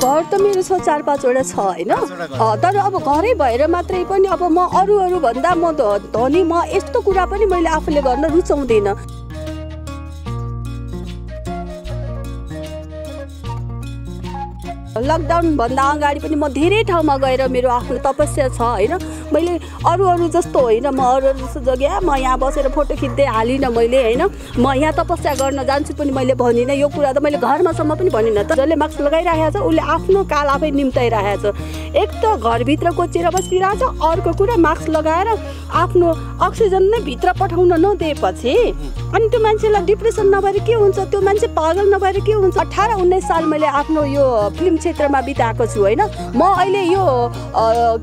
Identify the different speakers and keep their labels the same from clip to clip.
Speaker 1: घर त मेरो छ चार पाँचवटा छ होइन? तर अब घरै भएर मात्रै पनि अब म अरू अरू भन्दा म धनी म यस्तो कुरा पनि मैले आफूले गर्न रुचाउँदिनँ। लकडाउनभन्दा अगाडि पनि म धेरै ठाउँमा गएर मेरो आफ्नो तपस्या छ होइन? मैले अरू अरू जस्तो होइन? म अरू अरू जस्तो जग्गा म यहाँ बसेर फोटो खिच्दै हालिनँ मैले होइन? म यहाँ तपस्या गर्न जान्छु पनि मैले भनिनँ। यो कुरा त मैले घरमासम्म पनि भनिनँ त। जसले मास्क लगाइरहेको छ उसले आफ्नो काल आफै निम्ताइरहेको छ। एक त घरभित्र कोचेर बसिरहेको छ अर्को कुरा मास्क लगाएर आफ्नो अक्सिजन नै भित्र पठाउन नदिएपछि अनि त्यो मान्छेलाई डिप्रेसन नभएर के हुन्छ? त्यो मान्छे पागल नभएर के हुन्छ? अठार उन्नाइस साल मैले आफ्नो यो फिल्म क्षेत्रमा बिताएको छु होइन? म अहिले यो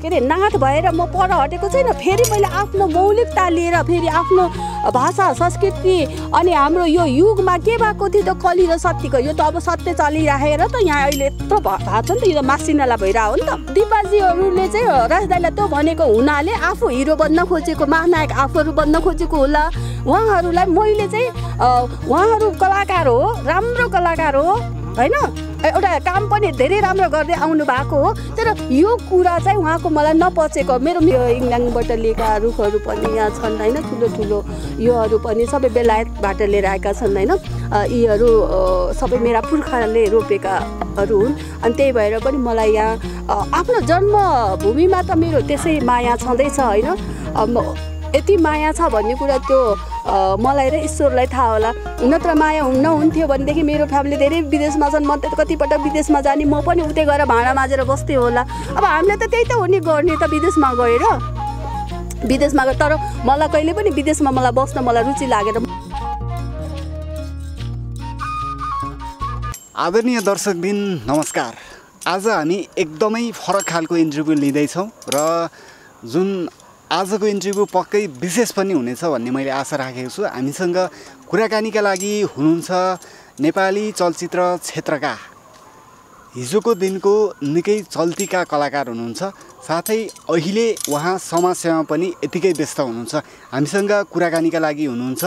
Speaker 1: के अरे नाथ भएर म पर हटेको छैन फेरि मैले आफ्नो मौलिकता लिएर फेरि आफ्नो भाषा संस्कृति अनि हाम्रो यो युगमा के भएको थियो त कली र सत्यको यो त अब सत्य चलिराखेर त यहाँ अहिले यत्रो भएको छ नि त यो त मासिनाला भइरहेको हो नि त। दिपाजीहरूले चाहिँ राजदाईलाई त्यो भनेको हुनाले आफू हिरो बन्न खोजेको महानायक आफूहरू बन्न खोजेको होला। उहाँहरूलाई मैले चाहिँ उहाँहरू कलाकार हो राम्रो कलाकार हो। होइन? एउटा काम पनि धेरै राम्रो गर्दै आउनु भएको हो। तर यो कुरा चाहिँ उहाँको मलाई नपचेको। मेरो यो इङ्ल्याङबाट लिएका रुखहरू पनि यहाँ छन् होइन? ठुलो ठुलो योहरू पनि सबै बेलायतबाट लिएर आएका छन् होइन? यीहरू सबै मेरा पुर्खाले रोपेकाहरू हुन्। अनि त्यही भएर पनि मलाई यहाँ आफ्नो जन्मभूमिमा त मेरो त्यसै माया छँदैछ होइन? यति माया छ भन्ने कुरा त्यो मलाई र ईश्वरलाई थाहा होला। नत्र माया हुन् नहुन्थ्यो भनेदेखि मेरो फ्यामिली धेरै विदेशमा छन् म त कतिपटक विदेशमा जाने म पनि उतै गएर भाँडा माझेर बस्थेँ होला। अब हामीले त त्यही त हो नि गर्ने त विदेशमा गएर। विदेशमा गएर तर मलाई कहिले पनि विदेशमा मलाई बस्न मलाई रुचि लागेर
Speaker 2: आदरणीय दर्शकबिन नमस्कार। आज हामी एकदमै फरक खालको इन्टरभ्यू लिँदैछौँ र जुन आजको इन्टरभ्यू पक्कै विशेष पनि हुनेछ भन्ने मैले आशा राखेको छु। हामीसँग कुराकानीका लागि हुनुहुन्छ नेपाली चलचित्र क्षेत्रका हिजोको दिनको निकै चल्तीका कलाकार हुनुहुन्छ। साथै अहिले उहाँ समाजसेवामा पनि यतिकै व्यस्त हुनुहुन्छ। हामीसँग कुराकानीका लागि हुनुहुन्छ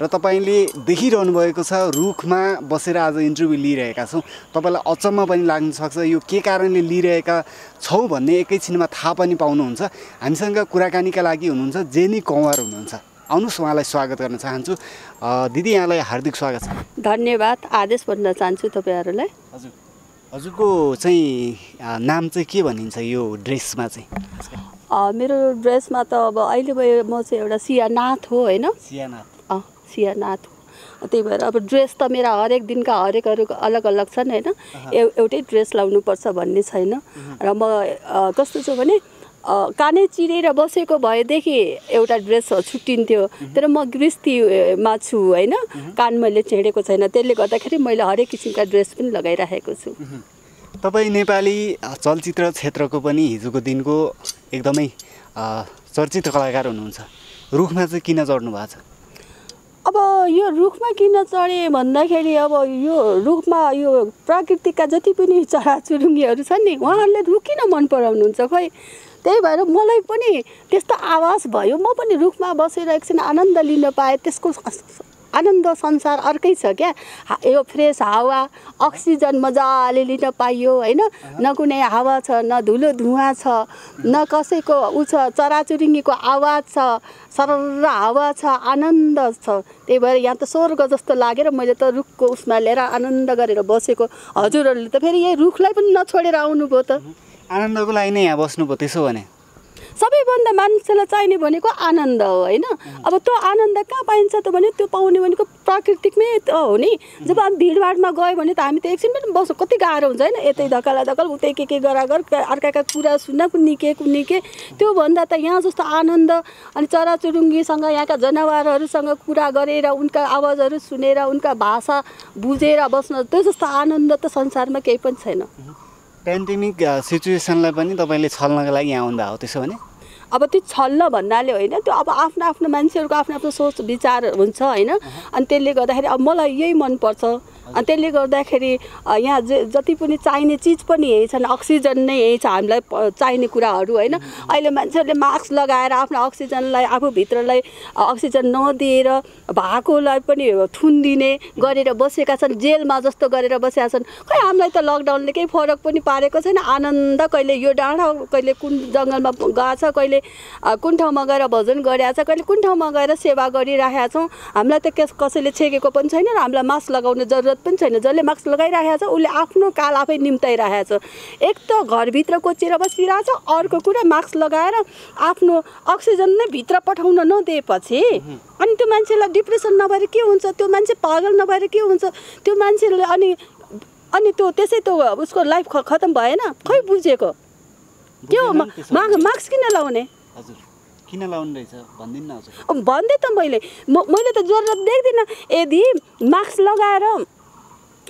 Speaker 2: र तपाईँले देखिरहनु भएको छ रुखमा बसेर आज इन्टरभ्यू लिइरहेका छौँ। तपाईँलाई अचम्म पनि लाग्न सक्छ। यो के कारणले लिइरहेका छौँ भन्ने एकैछिनमा थाहा पनि पाउनुहुन्छ। हामीसँग कुराकानीका लागि हुनुहुन्छ जेनी कौवार हुनुहुन्छ। आउनुहोस् उहाँलाई स्वागत गर्न चाहन्छु। दिदी यहाँलाई हार्दिक स्वागत छ।
Speaker 1: धन्यवाद। आदेश भन्न चाहन्छु तपाईँहरूलाई।
Speaker 2: हजुर। हजुरको चाहिँ नाम चाहिँ के भनिन्छ यो ड्रेसमा चाहिँ?
Speaker 1: मेरो ड्रेसमा त अब अहिले भयो म चाहिँ एउटा सियानाथ हो होइन?
Speaker 2: सियानाथ।
Speaker 1: अँ सियानाथ हो। त्यही भएर अब ड्रेस त मेरा हरेक दिनका हरेकहरू अलग अलग छन् होइन? एउ एउटै ड्रेस लाउनुपर्छ भन्ने छैन। र म कस्तो छु भने कानै चिरेर बसेको भएदेखि एउटा ड्रेस छुट्टिन्थ्यो। तर म गृहस्थीमा छु होइन? कान मैले छेडेको छैन। त्यसले गर्दाखेरि मैले हरेक किसिमका ड्रेस पनि लगाइराखेको छु।
Speaker 2: तपाईँ नेपाली चलचित्र क्षेत्रको पनि हिजोको दिनको एकदमै चर्चित कलाकार हुनुहुन्छ। रुखमा चाहिँ किन चढ्नु भएको छ?
Speaker 1: अब यो रुखमा किन चढेँ भन्दाखेरि अब यो रुखमा यो प्राकृतिकका जति पनि चराचुरुङ्गीहरू छन् नि उहाँहरूले रुख किन मन पराउनुहुन्छ खोइ। त्यही भएर मलाई पनि त्यस्तो आवाज भयो। म पनि रुखमा बसेर एकछिन आनन्द लिन पाएँ। त्यसको आनन्द संसार अर्कै छ क्या। यो फ्रेस हावा अक्सिजन मजाले लिन पाइयो होइन? न कुनै हावा छ न धुलो धुवाँ छ न कसैको ऊ छ चराचुरुङ्गीको आवाज छ सरर हावा छ आनन्द छ। त्यही भएर यहाँ त स्वर्ग जस्तो लागेर मैले त रुखको उसमा लिएर आनन्द गरेर बसेको। हजुरहरूले त फेरि यही रुखलाई पनि नछोडेर आउनुभयो त।
Speaker 2: आनन्दको लागि नै यहाँ बस्नुभयो त्यसो भने।
Speaker 1: सबैभन्दा मान्छेलाई चाहिने भनेको आनन्द हो होइन? अब त्यो आनन्द कहाँ पाइन्छ त भने त्यो पाउने भनेको प्राकृतिकमै हो नि। जब हामी भिडभाडमा गयो भने त हामी त एकछिन पनि बस्नु कति गाह्रो हुन्छ होइन? यतै धकाला धकल उतै के के गरागर अर्काका कुरा सुन्न कुन्नी के कुन्नी के। त्योभन्दा त यहाँ जस्तो आनन्द अनि चराचुरुङ्गीसँग यहाँका जनावरहरूसँग कुरा गरेर उनका आवाजहरू सुनेर उनका भाषा बुझेर बस्न त्यो जस्तो आनन्द त संसारमा केही पनि छैन।
Speaker 2: पेन्डेमिक सिचुएसनलाई पनि तपाईँले छल्नको लागि यहाँ आउँदा हो त्यसो भने?
Speaker 1: अब त्यो छल्न भन्नाले होइन त्यो अब आफ्नो आफ्नो मान्छेहरूको आफ्नो आफ्नो सोच विचार हुन्छ होइन। अनि त्यसले गर्दाखेरि अब मलाई यही मनपर्छ। अनि त्यसले गर्दाखेरि यहाँ जे जति पनि चाहिने चिज पनि यही छन् अक्सिजन नै यही छ हामीलाई चाहिने कुराहरू होइन? अहिले मान्छेहरूले मास्क लगाएर आफ्नो अक्सिजनलाई आफूभित्रलाई अक्सिजन नदिएर भएकोलाई पनि थुनिदिने गरेर बसेका छन् जेलमा जस्तो गरेर बसेका छन्। खै हामीलाई त लकडाउनले केही फरक पनि पारेको छैन। आनन्द कहिले यो डाँडा कहिले कुन जङ्गलमा छ कहिले कुन ठाउँमा गएर भजन गरिरहेको छ कहिले कुन ठाउँमा गएर सेवा गरिरहेका छौँ। हामीलाई त केस कसैले छेकेको पनि छैन र हामीलाई मास्क लगाउने जरुरत पनि छैन। जसले मास्क लगाइरहेको छ उसले आफ्नो काल आफै निम्ताइरहेको छ। एक त घरभित्र कोचेर बसिरहेको छ अर्को कुरा मास्क लगाएर आफ्नो अक्सिजन नै भित्र पठाउन नदिएपछि अनि त्यो मान्छेलाई डिप्रेसन नभएर के हुन्छ? त्यो मान्छे पागल नभएर के हुन्छ? त्यो मान्छेले अनि अनि त्यो त्यसै त उसको लाइफ ख खतम भएन। खै बुझेको? के हो? मास्क किन लाउने?
Speaker 2: किन लाउनु रहेछ?
Speaker 1: भन्दै त मैले। म मैले त जरुरत देख्दिनँ। यदि मास्क लगाएर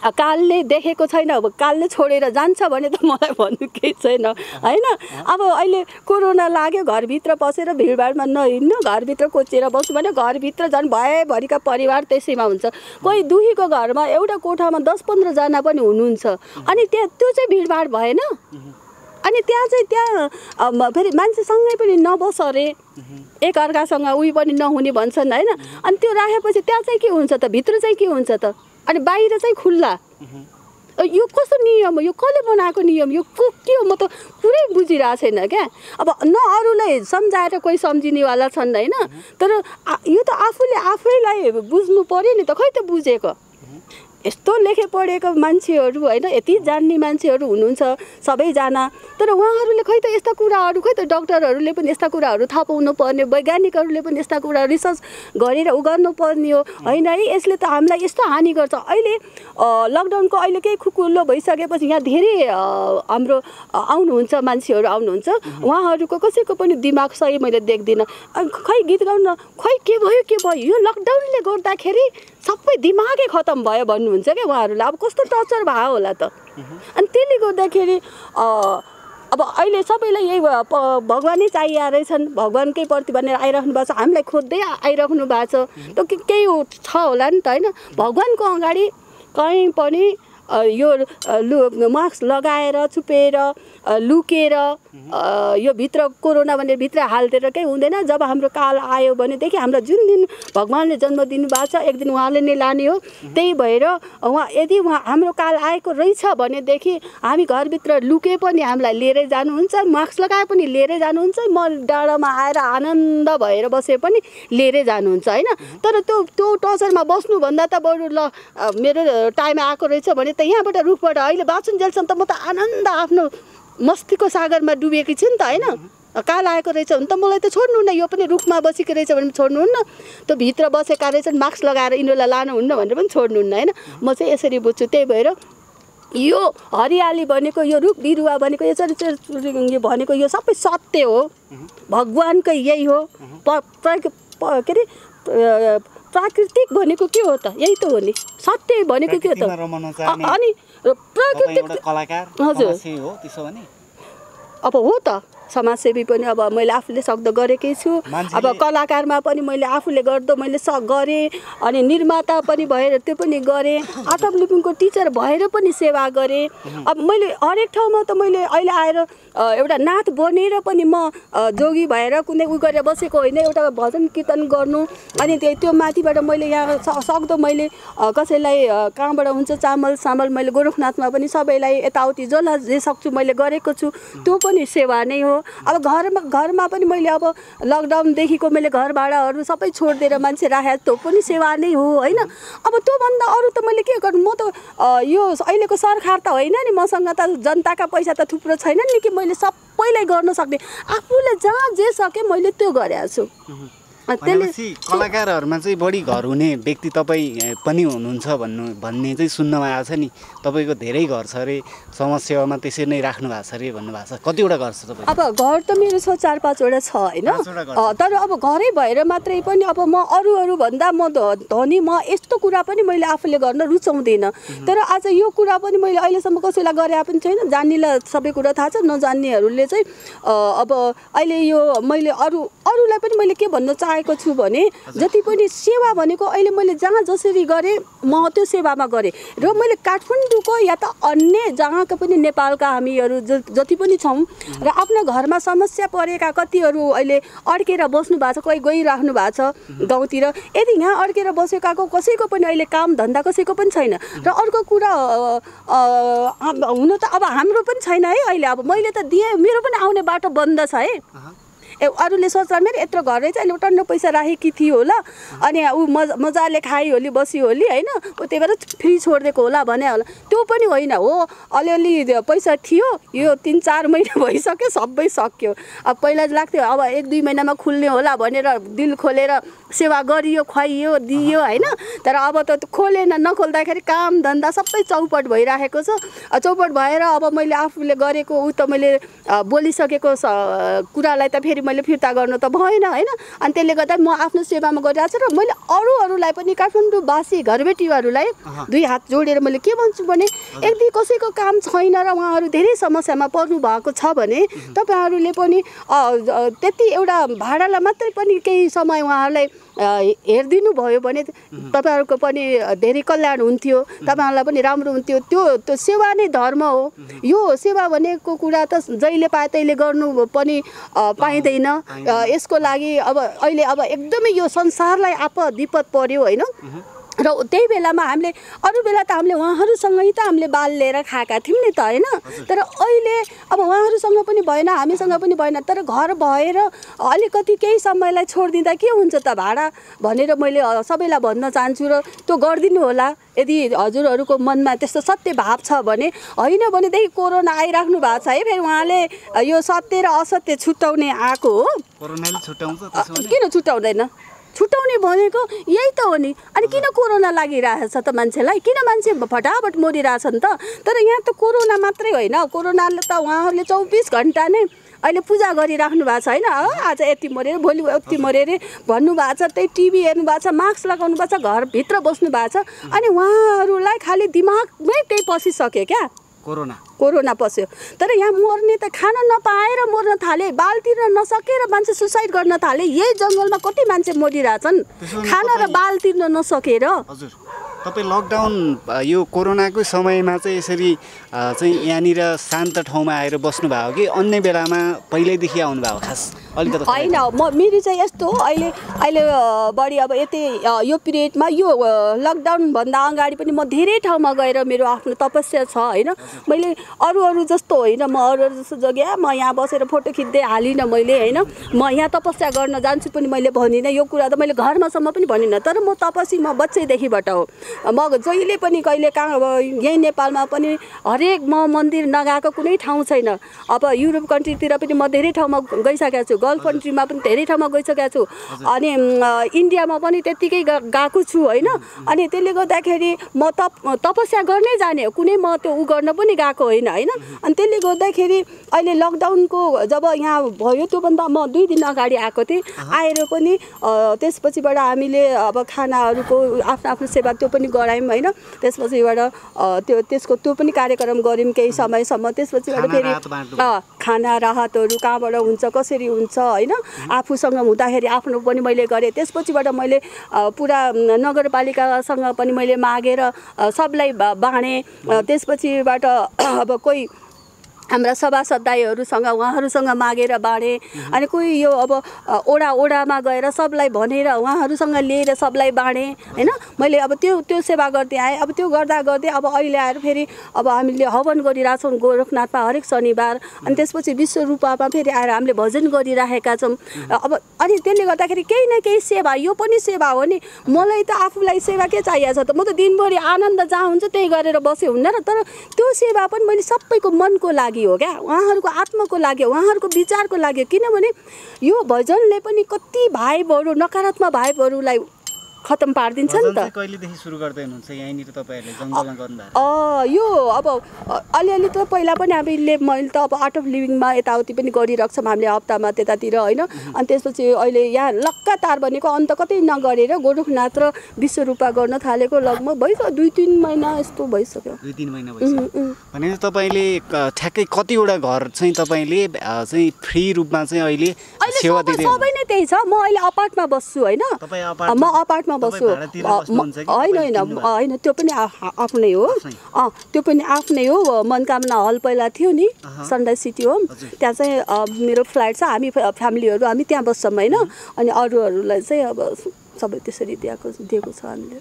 Speaker 1: कालले देखेको छैन अब कालले छोडेर जान्छ भने त मलाई भन्नु केही छैन। होइन? अब अहिले कोरोना लाग्यो घरभित्र बसेर भिडभाडमा नहिँड्नु घरभित्र कोचेर बस्नु भने घरभित्र झन् भयभरिका परिवार त्यसैमा हुन्छ। कोही दुहीको घरमा एउटा कोठामा दस पन्ध्रजना पनि हुनुहुन्छ। अनि त्यहाँ त्यो चाहिँ भिडभाड भएन। अनि त्यहाँ चाहिँ त्यहाँ फेरि मान्छेसँगै पनि नबस अरे एकअर्कासँग उयो पनि नहुने भन्छन् होइन? अनि त्यो राखेपछि त्यहाँ चाहिँ के हुन्छ त? भित्र चाहिँ के हुन्छ त? अनि बाहिर चाहिँ खुल्ला। यो कस्तो नियम हो? यो कसले बनाएको नियम? यो को के हो? म त पुरै बुझिरहेको छैन क्या। अब न अरूलाई सम्झाएर कोही सम्झिनेवाला छन् होइन तर यो त आफूले आफैलाई बुझ्नु पऱ्यो नि त। खै त बुझेको? यस्तो लेखे पढेको मान्छेहरू होइन यति जान्ने मान्छेहरू हुनुहुन्छ सबैजना। तर उहाँहरूले खै त यस्ता कुराहरू खै त डक्टरहरूले पनि यस्ता कुराहरू थाहा पाउनु पर्ने वैज्ञानिकहरूले पनि यस्ता कुरा रिसर्च गरेर उ गर्नुपर्ने हो। होइन है यसले त हामीलाई यस्तो हानि गर्छ। अहिले लकडाउनको अहिले केही खुकुल्लो भइसकेपछि यहाँ धेरै हाम्रो आउनुहुन्छ मान्छेहरू आउनुहुन्छ। उहाँहरूको कसैको पनि दिमाग सही मैले देख्दिनँ। खै गीत गाउन खै के भयो के भयो? यो लकडाउनले गर्दाखेरि सबै दिमागै खतम भयो भन्नुहुन्छ क्या उहाँहरूलाई अब कस्तो टर्चर भयो होला त। अनि त्यसले गर्दाखेरि अब अहिले सबैलाई यही भगवानै चाहिए रहेछन् भगवान्कै प्रति भनेर आइराख्नु भएको छ। हामीलाई खोज्दै आइराख्नु भएको छ। त केही छ होला नि त होइन। भगवान्को अगाडि कहीँ पनि यो लु मास्क लगाएर छुपेर लुकेर यो भित्र कोरोना भनेर भित्र हालिदिएर केही हुँदैन। जब हाम्रो काल आयो भनेदेखि हाम्रो जुन दिन भगवान्ले जन्म दिनुभएको छ एक दिन उहाँले नै लाने हो। त्यही भएर उहाँ यदि उहाँ हाम्रो काल आएको रहेछ भनेदेखि हामी घरभित्र लुके पनि हामीलाई लिएरै जानुहुन्छ मास्क लगाए पनि लिएरै जानुहुन्छ म डाँडामा आएर आनन्द भएर बसे पनि लिएरै जानुहुन्छ होइन? तर त्यो त्यो टचरमा बस्नुभन्दा त बरु ल मेरो टाइम आएको रहेछ भने त यहाँबाट रुखबाट अहिले बाँचुन्जेलसम्म त म त आनन्द आफ्नो मस्तीको सागरमा डुबेकी छु नि त होइन? काल आएको रहेछ भने त मलाई त छोड्नु न यो पनि रुखमा बसेको रहेछ भने छोड्नुहुन्न त्यो भित्र बसेका रहेछन् मास्क लगाएर यिनीहरूलाई लानुहुन्न भनेर पनि छोड्नुहुन्न होइन? म चाहिँ यसरी बुझ्छु त्यही भएर यो हरियाली भनेको यो रुख बिरुवा भनेको यो चाहिँ यो भनेको यो सबै सत्य हो। भगवान्कै यही हो। प के अरे? प्राकृतिक भनेको के हो त? यही त हो नि। सत्य भनेको के हो त? अनि
Speaker 2: तपाईँ
Speaker 1: प्राकृतिक
Speaker 2: कलाकार
Speaker 1: हजुर।
Speaker 2: हो त्यसो भने
Speaker 1: अब हो त समाजसेवी पनि अब मैले आफूले सक्दो गरेकै छु। अब कलाकारमा पनि मैले आफूले गर्दो मैले स गरेँ अनि निर्माता पनि भएर त्यो पनि गरेँ आर्ट अफ लिभिङको टिचर भएर पनि सेवा गरेँ। अब मैले हरेक ठाउँमा त मैले अहिले आएर एउटा नाथ बनेर पनि म जोगी भएर कुनै उ गरेर बसेको होइन एउटा भजन कीर्तन गर्नु अनि त्यो त्यो माथिबाट मैले यहाँ सक्दो मैले कसैलाई कहाँबाट हुन्छ चामल सामल मैले गोरखनाथमा पनि सबैलाई यताउति जसलाई जे सक्छु मैले गरेको छु। त्यो पनि सेवा नै हो। अब घरमा घरमा पनि मैले अब लकडाउनदेखिको मैले घर भाडाहरू सबै छोडिदिएर मान्छे राखेको त्यो पनि सेवा नै हो होइन? अब त्योभन्दा अरू त मैले के गर्नु? म त यो अहिलेको सरकार त होइन नि मसँग त जनताका पैसा त थुप्रो छैन नि कि मैले सबैलाई गर्न सक्ने। आफूले जहाँ जे सकेँ मैले त्यो गरेको छु। त्यसले
Speaker 2: कलाकारहरूमा चाहिँ बढी घर हुने व्यक्ति तपाईँ पनि हुनुहुन्छ भन्नु भन्ने चाहिँ सुन्नमा आएको छ नि। तपाईँको धेरै घर छ अरे समाजसेवामा त्यसरी नै राख्नु भएको छ अरे भन्नुभएको छ। कतिवटा घर छ तपाईँ
Speaker 1: अब घर त मेरो छ चार पाँचवटा छ होइन? तर अब घरै भएर मात्रै पनि अब म अरू अरू भन्दा म धनी म यस्तो कुरा पनि मैले आफूले गर्न रुचाउँदिनँ। तर आज यो कुरा पनि मैले अहिलेसम्म कसैलाई गरे पनि छैन। जान्नेलाई सबै कुरा थाहा छ नजान्नेहरूले चाहिँ अब अहिले यो मैले अरू अरूलाई पनि मैले के भन्न चाहेको छु भने जति पनि सेवा भनेको अहिले मैले जहाँ जसरी गरेँ म त्यो सेवामा गरेँ। र मैले काठमाडौँको या त अन्य जहाँको पनि नेपालका हामीहरू जति पनि छौँ र आफ्नो घरमा समस्या परेका कतिहरू अहिले अड्केर बस्नु भएको छ कोही गइराख्नु भएको छ गाउँतिर। यदि यहाँ अड्केर बसेकाको कसैको पनि अहिले काम धन्दा कसैको पनि छैन। र अर्को कुरा हुन त अब हाम्रो पनि छैन है अहिले। अब मैले त दिएँ मेरो पनि आउने बाटो बन्द छ है। अरूले सोच्ला मेरो यत्रो घर रहेछ अहिले टन्न पैसा राखेकी थियो होला। अनि ऊ मजा मजाले खाइ होली बसी होली होइन? ऊ त्यही भएर फ्री छोडिदिएको होला भने होला। त्यो पनि होइन हो। अलिअलि पैसा थियो यो तिन चार महिना भइसक्यो सबै सक्यो। अब पहिला चाहिँ लाग्थ्यो अब एक दुई महिनामा खुल्ने होला भनेर दिल खोलेर सेवा गरियो खुवाइयो दियो होइन? तर अब त खोलेन नखोल्दाखेरि काम धन्दा सबै चौपट भइराखेको छ। चौपट भएर अब मैले आफूले गरेको ऊ त मैले बोलिसकेको कुरालाई त फेरि मैले फिर्ता गर्नु त भएन होइन? अनि त्यसले गर्दा म आफ्नो सेवामा गरिरहेको छु र मैले अरू अरूलाई पनि काठमाडौँवासी घरबेटीहरूलाई दुई हात जोडेर मैले के भन्छु भने यदि कसैको काम छैन र उहाँहरू धेरै समस्यामा पर्नु भएको छ भने तपाईँहरूले पनि त्यति एउटा भाडालाई मात्रै पनि केही समय उहाँहरूलाई अ, हेरिदिनु भयो भने तपाईँहरूको पनि धेरै कल्याण हुन्थ्यो। तपाईँहरूलाई पनि राम्रो हुन्थ्यो। त्यो त्यो सेवा नै धर्म हो। यो सेवा भनेको कुरा त जहिले पाए तैले गर्नु पनि पाइँदैन। यसको लागि अब अहिले अब एकदमै यो संसारलाई आपद विपद पर्यो होइन? र त्यही बेलामा हामीले अरू बेला त हामीले उहाँहरूसँगै त हामीले बाल लिएर खाएका थियौँ नि त होइन? तर अहिले अब उहाँहरूसँग पनि भएन हामीसँग पनि भएन तर घर भएर अलिकति केही समयलाई छोडिदिँदा के हुन्छ त भाडा? भनेर मैले सबैलाई भन्न चाहन्छु र त्यो गरिदिनु होला। यदि हजुरहरूको मनमा त्यस्तो सत्य भाव छ भने होइन भनेदेखि कोरोना आइराख्नु भएको छ है फेरि उहाँले यो सत्य र असत्य छुट्याउने आएको हो। किन छुट्याउँदैन? छुट्याउने भनेको यही त हो नि। अनि किन कोरोना लागिरहेछ त मान्छेलाई? किन मान्छे फटाफट मरिरहेछन् त? तर यहाँ त कोरोना मात्रै होइन। कोरोनाले त उहाँहरूले चौबिस घन्टा नै अहिले पूजा गरिराख्नु भएको छ होइन? अँ, आज यति मऱ्यो भोलि यति मऱ्यो अरे भन्नुभएको छ त्यही टिभी हेर्नु भएको छ मास्क लगाउनु भएको छ घरभित्र बस्नु भएको छ। अनि उहाँहरूलाई खालि दिमागमै त्यही पसिसक्यो क्या?
Speaker 2: कोरोना।
Speaker 1: कोरोना पस्यो। तर यहाँ मर्ने त खान नपाएर मर्न थाले बाल तिर्न नसकेर मान्छे सुसाइड गर्न थाले यही जङ्गलमा कति मान्छे मरिरहेछन्। खान र बाल तिर्न नसकेर।
Speaker 2: हजुर। तपाईँ लकडाउन यो कोरोनाकै समयमा चाहिँ यसरी चाहिँ यहाँनिर शान्त ठाउँमा आएर बस्नुभयो कि अन्य बेलामा पहिल्यैदेखि आउनुभयो खास अलिकति
Speaker 1: होइन म मेरो चाहिँ यस्तो हो अहिले अहिले बढी अब यति यो पिरियडमा यो लकडाउनभन्दा अगाडि पनि म धेरै ठाउँमा गएर मेरो आफ्नो तपस्या छ होइन। मैले अरू अरू जस्तो होइन म अरू अरू जस्तो जग्गा म यहाँ बसेर फोटो खिच्दै हालिनँ मैले होइन। म यहाँ तपस्या गर्न जान्छु पनि मैले भनिनँ यो कुरा त मैले घरमासम्म पनि भनिनँ तर म तपसी म बच्चैदेखिबाट हो। म जहिले पनि कहिले कहाँ अब यहीँ नेपालमा पनि हरेक म मन्दिर नगएको कुनै ठाउँ छैन। अब युरोप कन्ट्रीतिर पनि म धेरै ठाउँमा गइसकेको छु गल्फ कन्ट्रीमा पनि धेरै ठाउँमा गइसकेको छु। अनि इन्डियामा पनि त्यत्तिकै गएको छु होइन। अनि त्यसले गर्दाखेरि म तप तपस्या गर्नै जाने हो। कुनै म त्यो उ गर्न पनि गएको होइन। होइन अनि त्यसले गर्दाखेरि अहिले लकडाउनको जब यहाँ भयो त्योभन्दा म दुई दिन अगाडि आएको थिएँ। आएर पनि त्यसपछिबाट हामीले अब खानाहरूको आफ्नो आफ्नो सेवा त्यो पनि गरायौँ होइन? त्यसपछिबाट त्यो त्यसको त्यो पनि कार्यक्रम गऱ्यौँ केही समयसम्म। त्यसपछिबाट फेरि खाना राहतहरू कहाँबाट हुन्छ कसरी हुन्छ होइन? आफूसँग हुँदाखेरि आफ्नो पनि मैले गरेँ। त्यसपछिबाट मैले पुरा नगरपालिकासँग पनि मैले मागेर सबलाई बाँडेँ त्यसपछिबाट अब कोही हाम्रा सभासद दाईहरूसँग उहाँहरूसँग मागेर बाँडेँ। अनि कोही यो अब ओडा ओडामा गएर सबलाई भनेर उहाँहरूसँग लिएर सबलाई बाँडेँ होइन? मैले अब त्यो त्यो सेवा गर्दै आएँ। अब त्यो गर्दा गर्दै अब अहिले आएर फेरि अब हामीले हवन गरिरहेछौँ गोरखनाथमा हरेक शनिबार। अनि त्यसपछि विश्व रूपमा फेरि आएर हामीले भजन गरिराखेका छौँ। अब अनि त्यसले गर्दाखेरि केही न केही सेवा यो पनि सेवा हो नि। मलाई त आफूलाई सेवा के चाहिएको छ त? म त दिनभरि आनन्द जहाँ हुन्छ त्यही गरेर बसे हुन्न र तर त्यो सेवा पनि मैले सबैको मनको लागि हो क्या उहाँहरूको आत्माको लागि उहाँहरूको विचारको लागि। किनभने यो भजनले पनि कति भाइबहरू नकारात्मक भाइबहरूलाई खतम पारिदिन्छ नि त।
Speaker 2: कहिलेदेखि सुरु गर्दै हुनुहुन्छ? यहीँनिर तपाईँहरूले जङ्गलमा गर्नुभएको।
Speaker 1: अँ, यो अब अलिअलि त पहिला पनि हामीले मैले त अब आर्ट अफ लिभिङमा यताउति पनि गरिरहेको छौँ हामीले हप्तामा त्यतातिर होइन? अनि त्यसपछि अहिले यहाँ लगातार भनेको अन्त कतै नगरेर गोरुखनाथ र विश्वरूपा गर्न थालेको लगभग भइसक्यो। दुई तिन महिना यस्तो भइसक्यो।
Speaker 2: दुई तिन महिना भइसक्यो। भनेपछि तपाईँले ठ्याक्कै कतिवटा घर चाहिँ तपाईँले चाहिँ फ्री रूपमा चाहिँ अहिले
Speaker 1: सबै नै त्यही छ। म अहिले अपार्टमा बस्छु होइन? म अपार्टमा बस्छु। म-
Speaker 2: कि
Speaker 1: होइन होइन? होइन त्यो पनि आफ्नै हो? अँ त्यो पनि आफ्नै हो। मनकामना हल पहिला थियो नि। Sunrise city home. त्यहाँ चाहिँ मेरो फ्ल्याट छ हामी फ्या- फ्यामिलीहरू हामी त्यहाँ बस्छौँ होइन। अनि अरूहरूलाई चाहिँ अब सबै त्यसरी दिएको दिएको छ हामीले।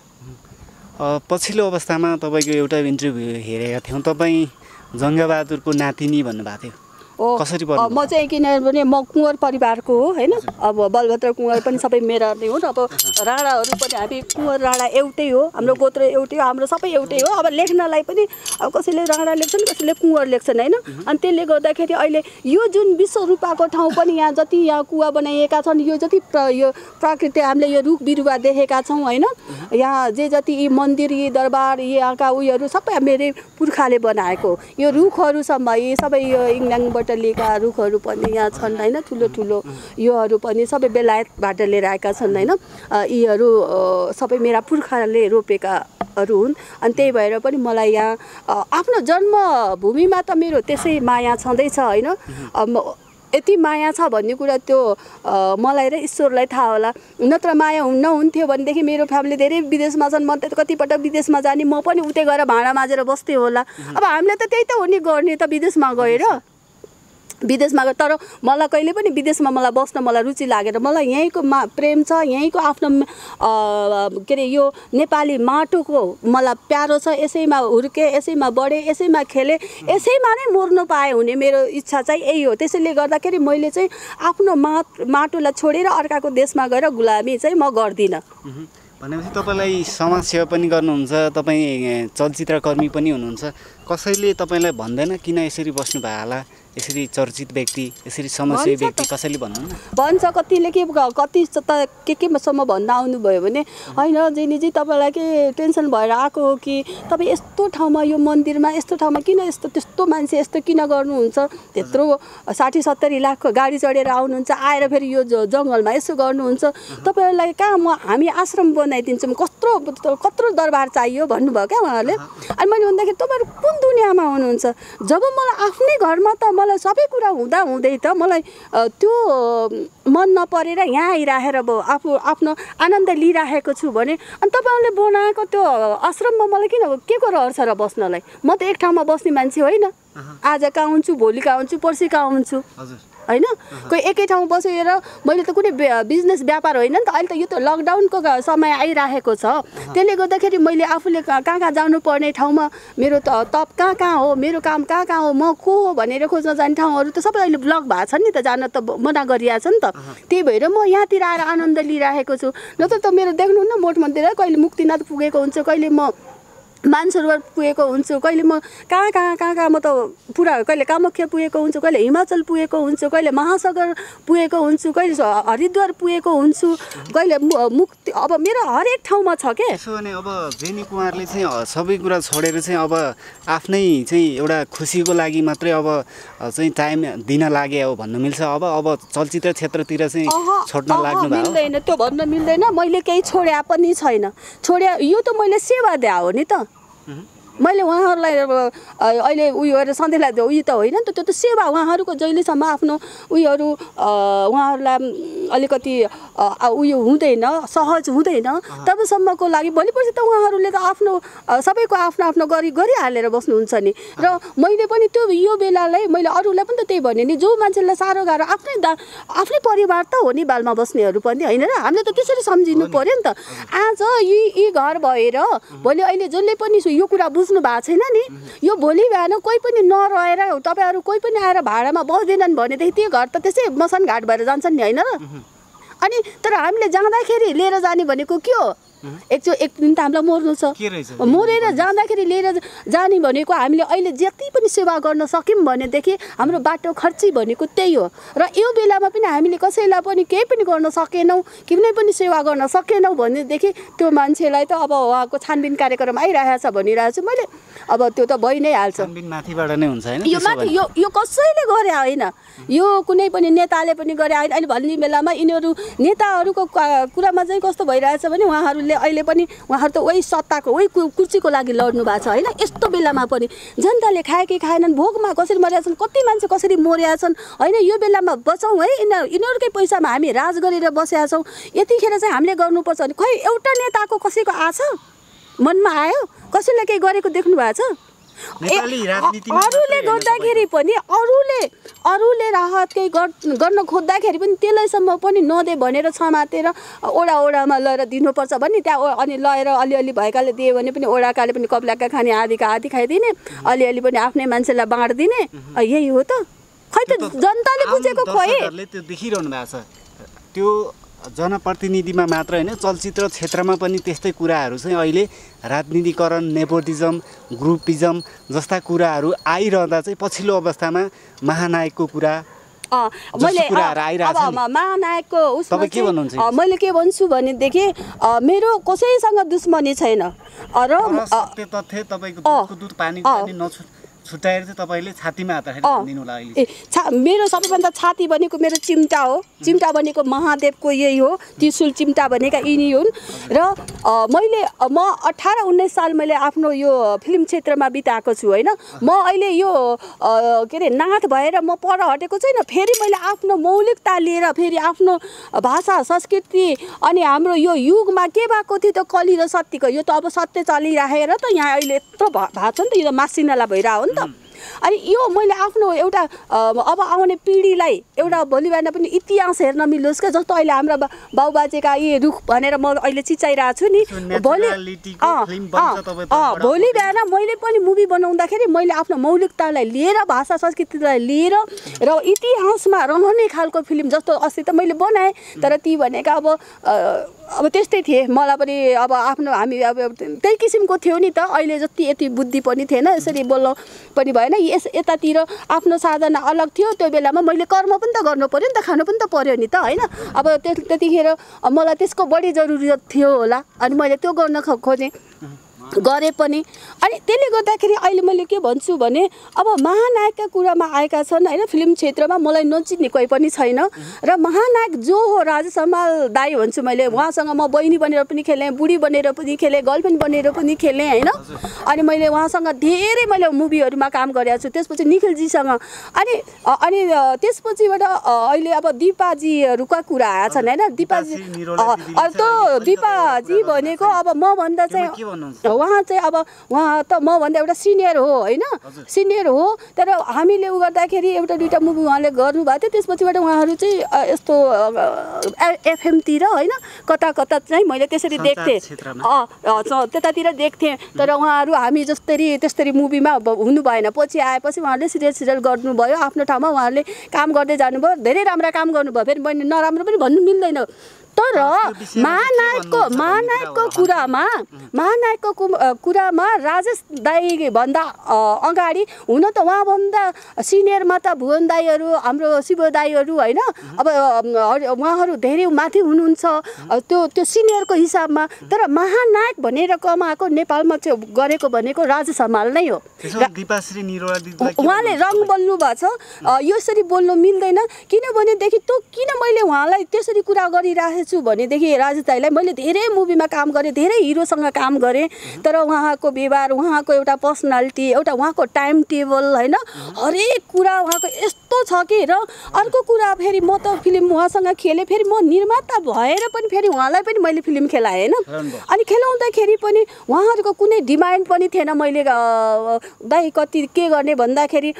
Speaker 2: पछिल्लो अवस्थामा तपाईँको एउटा इन्टरभ्यू हेरेका थियौँ। तपाईँ जङ्गबहादुरको नातिनी भन्नुभएको थियो। कसरी
Speaker 1: म चाहिँ किनभने म कुँवर परिवारको हो होइन? अब बलभद्र कुँवर पनि सबै मेरा नै हो अब राणाहरू पनि हामी कुँवर राणा एउटै हो। हाम्रो गोत्र एउटै हो हाम्रो सबै एउटै हो। अब लेख्नलाई पनि अब कसैले राणा लेख्छन् कसैले कुँवर लेख्छन् होइन? अनि त्यसले गर्दाखेरि अहिले यो जुन विश्व रूपाको ठाउँ पनि यहाँ जति यहाँ कुवा बनाइएका छन् यो जति प्र यो प्राकृतिक हामीले यो रुख बिरुवा देखेका छौँ होइन? यहाँ जे जति यी मन्दिर यी दरबार यहाँका उयोहरू सबै मेरै पुर्खाले बनाएको यो रुखहरूसम्म यी सबै यो इङ्ल्याङबाट लिएका रुखहरू पनि यहाँ छन् होइन? ठुलो ठुलो योहरू पनि सबै बेलायतबाट लिएर आएका छन् होइन? यीहरू सबै मेरा पुर्खाले रोपेकाहरू हुन्। अनि त्यही भएर पनि मलाई यहाँ आफ्नो जन्मभूमिमा त मेरो त्यसै माया छँदैछ होइन? यति माया छ भन्ने कुरा त्यो मलाई र ईश्वरलाई थाहा होला। नत्र माया हुन् नहुन्थ्यो भनेदेखि मेरो फ्यामिली धेरै विदेशमा छन् म त कतिपटक विदेशमा जाने म पनि उतै गएर भाँडा माझेर बस्थेँ होला। अब हामीले त त्यही त हो नि गर्ने त विदेशमा गएर। विदेशमा गएर तर मलाई कहिले पनि विदेशमा मलाई बस्न मलाई रुचि लागेर मलाई यहीँको मा प्रेम छ यहीँको आफ्नो के अरे यो नेपाली माटोको मलाई प्यारो छ यसैमा हुर्केँ यसैमा बढेँ यसैमा खेलेँ यसैमा नै मर्नु पाएँ हुने मेरो इच्छा चाहिँ यही हो। त्यसैले गर्दाखेरि मैले चाहिँ आफ्नो मा माटोलाई छोडेर अर्काको देशमा गएर गुलामी चाहिँ म गर्दिनँ।
Speaker 2: भनेपछि तपाईँलाई समाजसेवा पनि गर्नुहुन्छ तपाईँ चलचित्रकर्मी पनि हुनुहुन्छ। कसैले तपाईँलाई भन्दैन किन यसरी बस्नु भयो होला? यसरी चर्चित व्यक्ति यसरी
Speaker 1: भन्छ
Speaker 2: व्यक्ति। कसैले भन्नुहुन्न
Speaker 1: भन्छ कतिले के कति त के केसम्म भन्न आउनुभयो भने होइन जेनीजी तपाईँलाई के टेन्सन भएर आएको हो कि? तपाईँ यस्तो ठाउँमा यो मन्दिरमा यस्तो ठाउँमा किन यस्तो त्यस्तो मान्छे यस्तो किन गर्नुहुन्छ? त्यत्रो साठी सत्तरी लाखको गाडी चढेर आउनुहुन्छ आएर फेरि यो जङ्गलमा यसो गर्नुहुन्छ। तपाईँहरूलाई कहाँ म हामी आश्रम बनाइदिन्छौँ? कत्रो कत्रो दरबार चाहियो? भन्नुभयो क्या उहाँहरूले। अनि मैले भन्दाखेरि तपाईँहरू कुन दुनियाँमा हुनुहुन्छ? जब मलाई आफ्नै घरमा त मलाई सबै कुरा हुँदा हुँदै त मलाई त्यो मन नपरेर यहाँ आइराखेर अब आफू आफ्नो आनन्द लिइराखेको छु भने अनि तपाईँहरूले बनाएको त्यो आश्रममा मलाई किन के को रहर छ र बस्नलाई? म त एक ठाउँमा बस्ने मान्छे होइन। आज कहाँ हुन्छु भोलि कहाँ हुन्छु पर्सि कहाँ हुन्छु?
Speaker 2: हजुर।
Speaker 1: होइन? कोही एकै ठाउँ बसेर मैले त कुनै बिजनेस व्यापार होइन नि त अहिले त यो त लकडाउनको समय आइराखेको छ। त्यसले गर्दाखेरि मैले आफूले कहाँ कहाँ जानुपर्ने ठाउँमा मेरो त तप कहाँ कहाँ हो मेरो काम कहाँ कहाँ हो म को हो भनेर खोज्न जाने ठाउँहरू त सबै अहिले ब्लक भएको छ नि त जान त मना गरिएको छ नि त। त्यही भएर म यहाँतिर आएर आनन्द लिइराखेको छु। नत्र त मेरो देख्नुहुन्न मोठ मन्दिर कहिले मुक्तिनाथ पुगेको हुन्छ कहिले म मानसरोवर पुगेको हुन्छु। कहिले म कहाँ कहाँ कहाँ कहाँ म त पुरा कहिले कामाख्या पुगेको हुन्छु कहिले हिमाचल पुगेको हुन्छु कहिले महासागर पुगेको हुन्छु कहिले हरिद्वार पुगेको हुन्छु कहिले मुक्ति अब मेरो हरेक ठाउँमा छ के?
Speaker 2: अब जेनी कुमारले चाहिँ सबै कुरा छोडेर चाहिँ अब आफ्नै चाहिँ एउटा खुसीको लागि मात्रै अब चाहिँ टाइम दिन लागे हो भन्नु मिल्छ। अब अब चलचित्र क्षेत्रतिर चाहिँ छोड्न लाग्नु
Speaker 1: मिल्दैन। त्यो भन्न मिल्दैन। मैले केही छोड्या पनि छैन। छोड्या यो त मैले सेवा दिए हो नि त। Mm -hmm. मैले उहाँहरूलाई अहिले उयो गरेर सधैँलाई त उयो त होइन नि त त्यो त सेवा उहाँहरूको जहिलेसम्म आफ्नो उयोहरू उहाँहरूलाई अलिकति उयो हुँदैन सहज हुँदैन तबसम्मको लागि भोलि पर्सि त उहाँहरूले त आफ्नो सबैको आफ्नो आफ्नो गरी गरिहालेर बस्नुहुन्छ नि। र मैले पनि त्यो यो बेलालाई मैले अरूलाई पनि त त्यही भने नि जो मान्छेलाई साह्रो गाह्रो आफ्नै दा आफ्नै परिवार त हो नि बालमा बस्नेहरू पनि होइन र? हामीले त त्यसरी सम्झिनु पर्यो नि त। आज यी यी घर भएर भोलि अहिले जसले पनि यो कुरा बुझ्नु भएको छैन नि। यो भोलि बिहान कोही पनि नरहेर तपाईँहरू कोही पनि आएर भाडामा बस्दैनन् भनेदेखि त्यो घर त त्यसै मसान घाट भएर जान्छन् नि होइन र? अनि तर हामीले जाँदाखेरि लिएर जाने भनेको के हो? एकचो एक दिन त हामीलाई मर्नु छ। मरेर जाँदाखेरि लिएर जाने भनेको हामीले अहिले जति पनि सेवा गर्न सक्यौँ भनेदेखि हाम्रो बाटो खर्ची भनेको त्यही हो। र यो बेलामा पनि हामीले कसैलाई पनि केही पनि गर्न सकेनौँ कुनै पनि सेवा गर्न सकेनौँ भनेदेखि त्यो मान्छेलाई त अब उहाँको छानबिन कार्यक्रम आइरहेको छ भनिरहेको छु मैले अब त्यो त भइ नै हाल्छ।
Speaker 2: छानबिन माथिबाट नै हुन्छ होइन
Speaker 1: यो माथि? यो यो कसैले गरे होइन। यो कुनै पनि नेताले पनि गरे। होइन अहिले भन्ने बेलामा यिनीहरू नेताहरूको कुरामा चाहिँ कस्तो भइरहेछ भने उहाँहरूले अहिले पनि उहाँहरू त वही सत्ताको वही कुर्सीको लागि लड्नु भएको छ होइन? यस्तो बेलामा पनि जनताले खाए कि खाएनन् भोगमा कसरी मरेका छन् कति मान्छे कसरी मरेका छन् होइन? यो बेलामा बचाउँ है? यिनीहरू यिनीहरूकै पैसामा हामी राज गरेर बसेका छौँ। यतिखेर चाहिँ हामीले गर्नुपर्छ भने खै एउटा नेताको कसैको आछ? मनमा आयो? कसैले केही गरेको देख्नु भएको छ? अरूले गर्दाखेरि पनि अरूले अरूले राहत केही गर- गर्न खोज्दाखेरि पनि त्यसलाईसम्म पनि नदे भनेर समातेर ओडा ओडामा लगेर दिनुपर्छ भने त्यहाँ अनि लगेर अलिअलि भएकाले दियो भने पनि ओडाकाले पनि कप्लाका खाने आधीका आधी खाइदिने अलिअलि पनि आफ्नै मान्छेलाई बाँडिदिने यही हो त। खै त जनताले बुझेको खोइ
Speaker 2: त्यो देखिरहनु भएको छ। त्यो जनप्रतिनिधिमा मात्र होइन चलचित्र क्षेत्रमा पनि त्यस्तै कुराहरू चाहिँ अहिले राजनीतिकरण नेपोटिजम ग्रुपिजम जस्ता कुराहरू आइरहँदा चाहिँ पछिल्लो अवस्थामा महानायकको कुरा
Speaker 1: मैले अब महानायकको उसमा मैले के भन्छु भनेदेखि मेरो कसैसँग दुश्मनी छैन। र
Speaker 2: छुट्याएर चाहिँ तपाईँले छातीमा हात भनिदिनु होला अहिले
Speaker 1: ए छा मेरो सबैभन्दा छाती भनेको मेरो चिम्टा हो। चिम्टा भनेको महादेवको यही हो। त्रिशुल चिम्टा भनेका यिनी हुन्। र मैले म अठार उन्नाइस साल मैले आफ्नो यो फिल्म क्षेत्रमा बिताएको छु होइन? म अहिले यो के अरे नाथ भएर म पर हटेको छैन। फेरि मैले आफ्नो मौलिकता लिएर फेरि आफ्नो भाषा संस्कृति अनि हाम्रो यो युगमा के भएको थियो त कली र सत्यको यो त अब सत्य चलिराखेर त यहाँ अहिले यत्रो भएको छ नि त। यो त मासिनाला भइरहेको हो नि त? अनि यो मैले आफ्नो एउटा अब आउने पिँढीलाई एउटा भोलि बिहान पनि इतिहास हेर्न मिलोस् क्या जस्तो अहिले हाम्रा बाउबाजेका यी रुख भनेर म अहिले चिचाइरहेको छु नि। भोलि भोलि बिहान मैले पनि मुभी बनाउँदाखेरि मैले आफ्नो मौलिकतालाई लिएर भाषा संस्कृतिलाई लिएर र इतिहासमा रहने खालको फिल्म जस्तो अस्ति त मैले बनाएँ तर ती भनेका अब अब त्यस्तै थिए। मलाई पनि अब आफ्नो हामी अब त्यही किसिमको थियो नि त। अहिले जति यति बुद्धि पनि थिएन। यसरी बोल्न पनि भएन। यस यतातिर आफ्नो साधना अलग थियो। त्यो बेलामा मैले कर्म पनि त गर्नु पऱ्यो नि त। खानु पनि त पऱ्यो नि त होइन? अब त्यतिखेर मलाई त्यसको बढी जरुरत थियो होला। अनि मैले त्यो गर्न खोजेँ गरेँ पनि। अनि त्यसले गर्दाखेरि अहिले मैले के भन्छु भने अब महानायकका कुरामा आएका छन् होइन फिल्म क्षेत्रमा मलाई नचिन्ने कोही पनि छैन। र महानायक जो हो राजा समाल दाई भन्छु मैले उहाँसँग म बहिनी बनेर पनि खेलेँ बुढी बनेर पनि खेलेँ गर्लफ्रेन्ड बनेर पनि खेलेँ होइन। अनि मैले उहाँसँग धेरै मैले मुभीहरूमा काम गरेको छु त्यसपछि निखिलजीसँग। अनि अनि त्यसपछिबाट अहिले अब दिपाजीहरूका कुरा आएका छन् होइन। दिपाजी त्यो दिपाजी भनेको अब मभन्दा चाहिँ उहाँ चाहिँ अब उहाँ त मभन्दा एउटा सिनियर हो होइन? सिनियर हो तर हामीले उ गर्दाखेरि एउटा दुइटा मुभी उहाँले गर्नुभएको थियो त्यसपछिबाट उहाँहरू चाहिँ यस्तो एफएमतिर होइन? कता कता चाहिँ मैले त्यसरी देख्थेँ। त्यतातिर देख्थेँ। तर उहाँहरू हामी जस्तरी त्यस्तरी मुभीमा हुनु भएन। पछि आएपछि उहाँहरूले सिरियल सिरियल गर्नुभयो। आफ्नो ठाउँमा उहाँहरूले काम गर्दै जानुभयो। धेरै राम्रा काम गर्नुभयो। फेरि मैले नराम्रो पनि भन्नु मिल्दैन। तर महानायकको महानायकको। कुरामा महानायकको कुरामा राजेश दाईभन्दा अगाडि हुन त उहाँभन्दा सिनियरमा त भुवन दाईहरू हाम्रो शिव दाईहरू होइन। अब उहाँहरू धेरै माथि हुनुहुन्छ। त्यो त्यो सिनियरको हिसाबमा। तर महानायक भनेर कमाएको नेपालमा चाहिँ गरेको भनेको राजेश हमाल नै हो। उहाँले रङ बोल्नु भएको छ। यसरी बोल्नु मिल्दैन। किनभनेदेखि त्यो किन मैले उहाँलाई त्यसरी कुरा गरिरहेको छु भनेदेखि राजेश दाईलाई मैले धेरै मुभीमा काम गरेँ धेरै हिरोसँग काम गरेँ। तर उहाँको व्यवहार उहाँको एउटा पर्सनालिटी एउटा उहाँको टाइम टेबल होइन? हरेक कुरा उहाँको यस्तो छ कि र अर्को कुरा फेरि म त फिल्म उहाँसँग खेलेँ फेरि म निर्माता भएर पनि फेरि उहाँलाई पनि मैले फिल्म खेलाएँ होइन। अनि खेलाउँदाखेरि पनि उहाँहरूको कुनै डिमान्ड पनि थिएन मैले दाइ कति के गर्ने भन्दाखेरि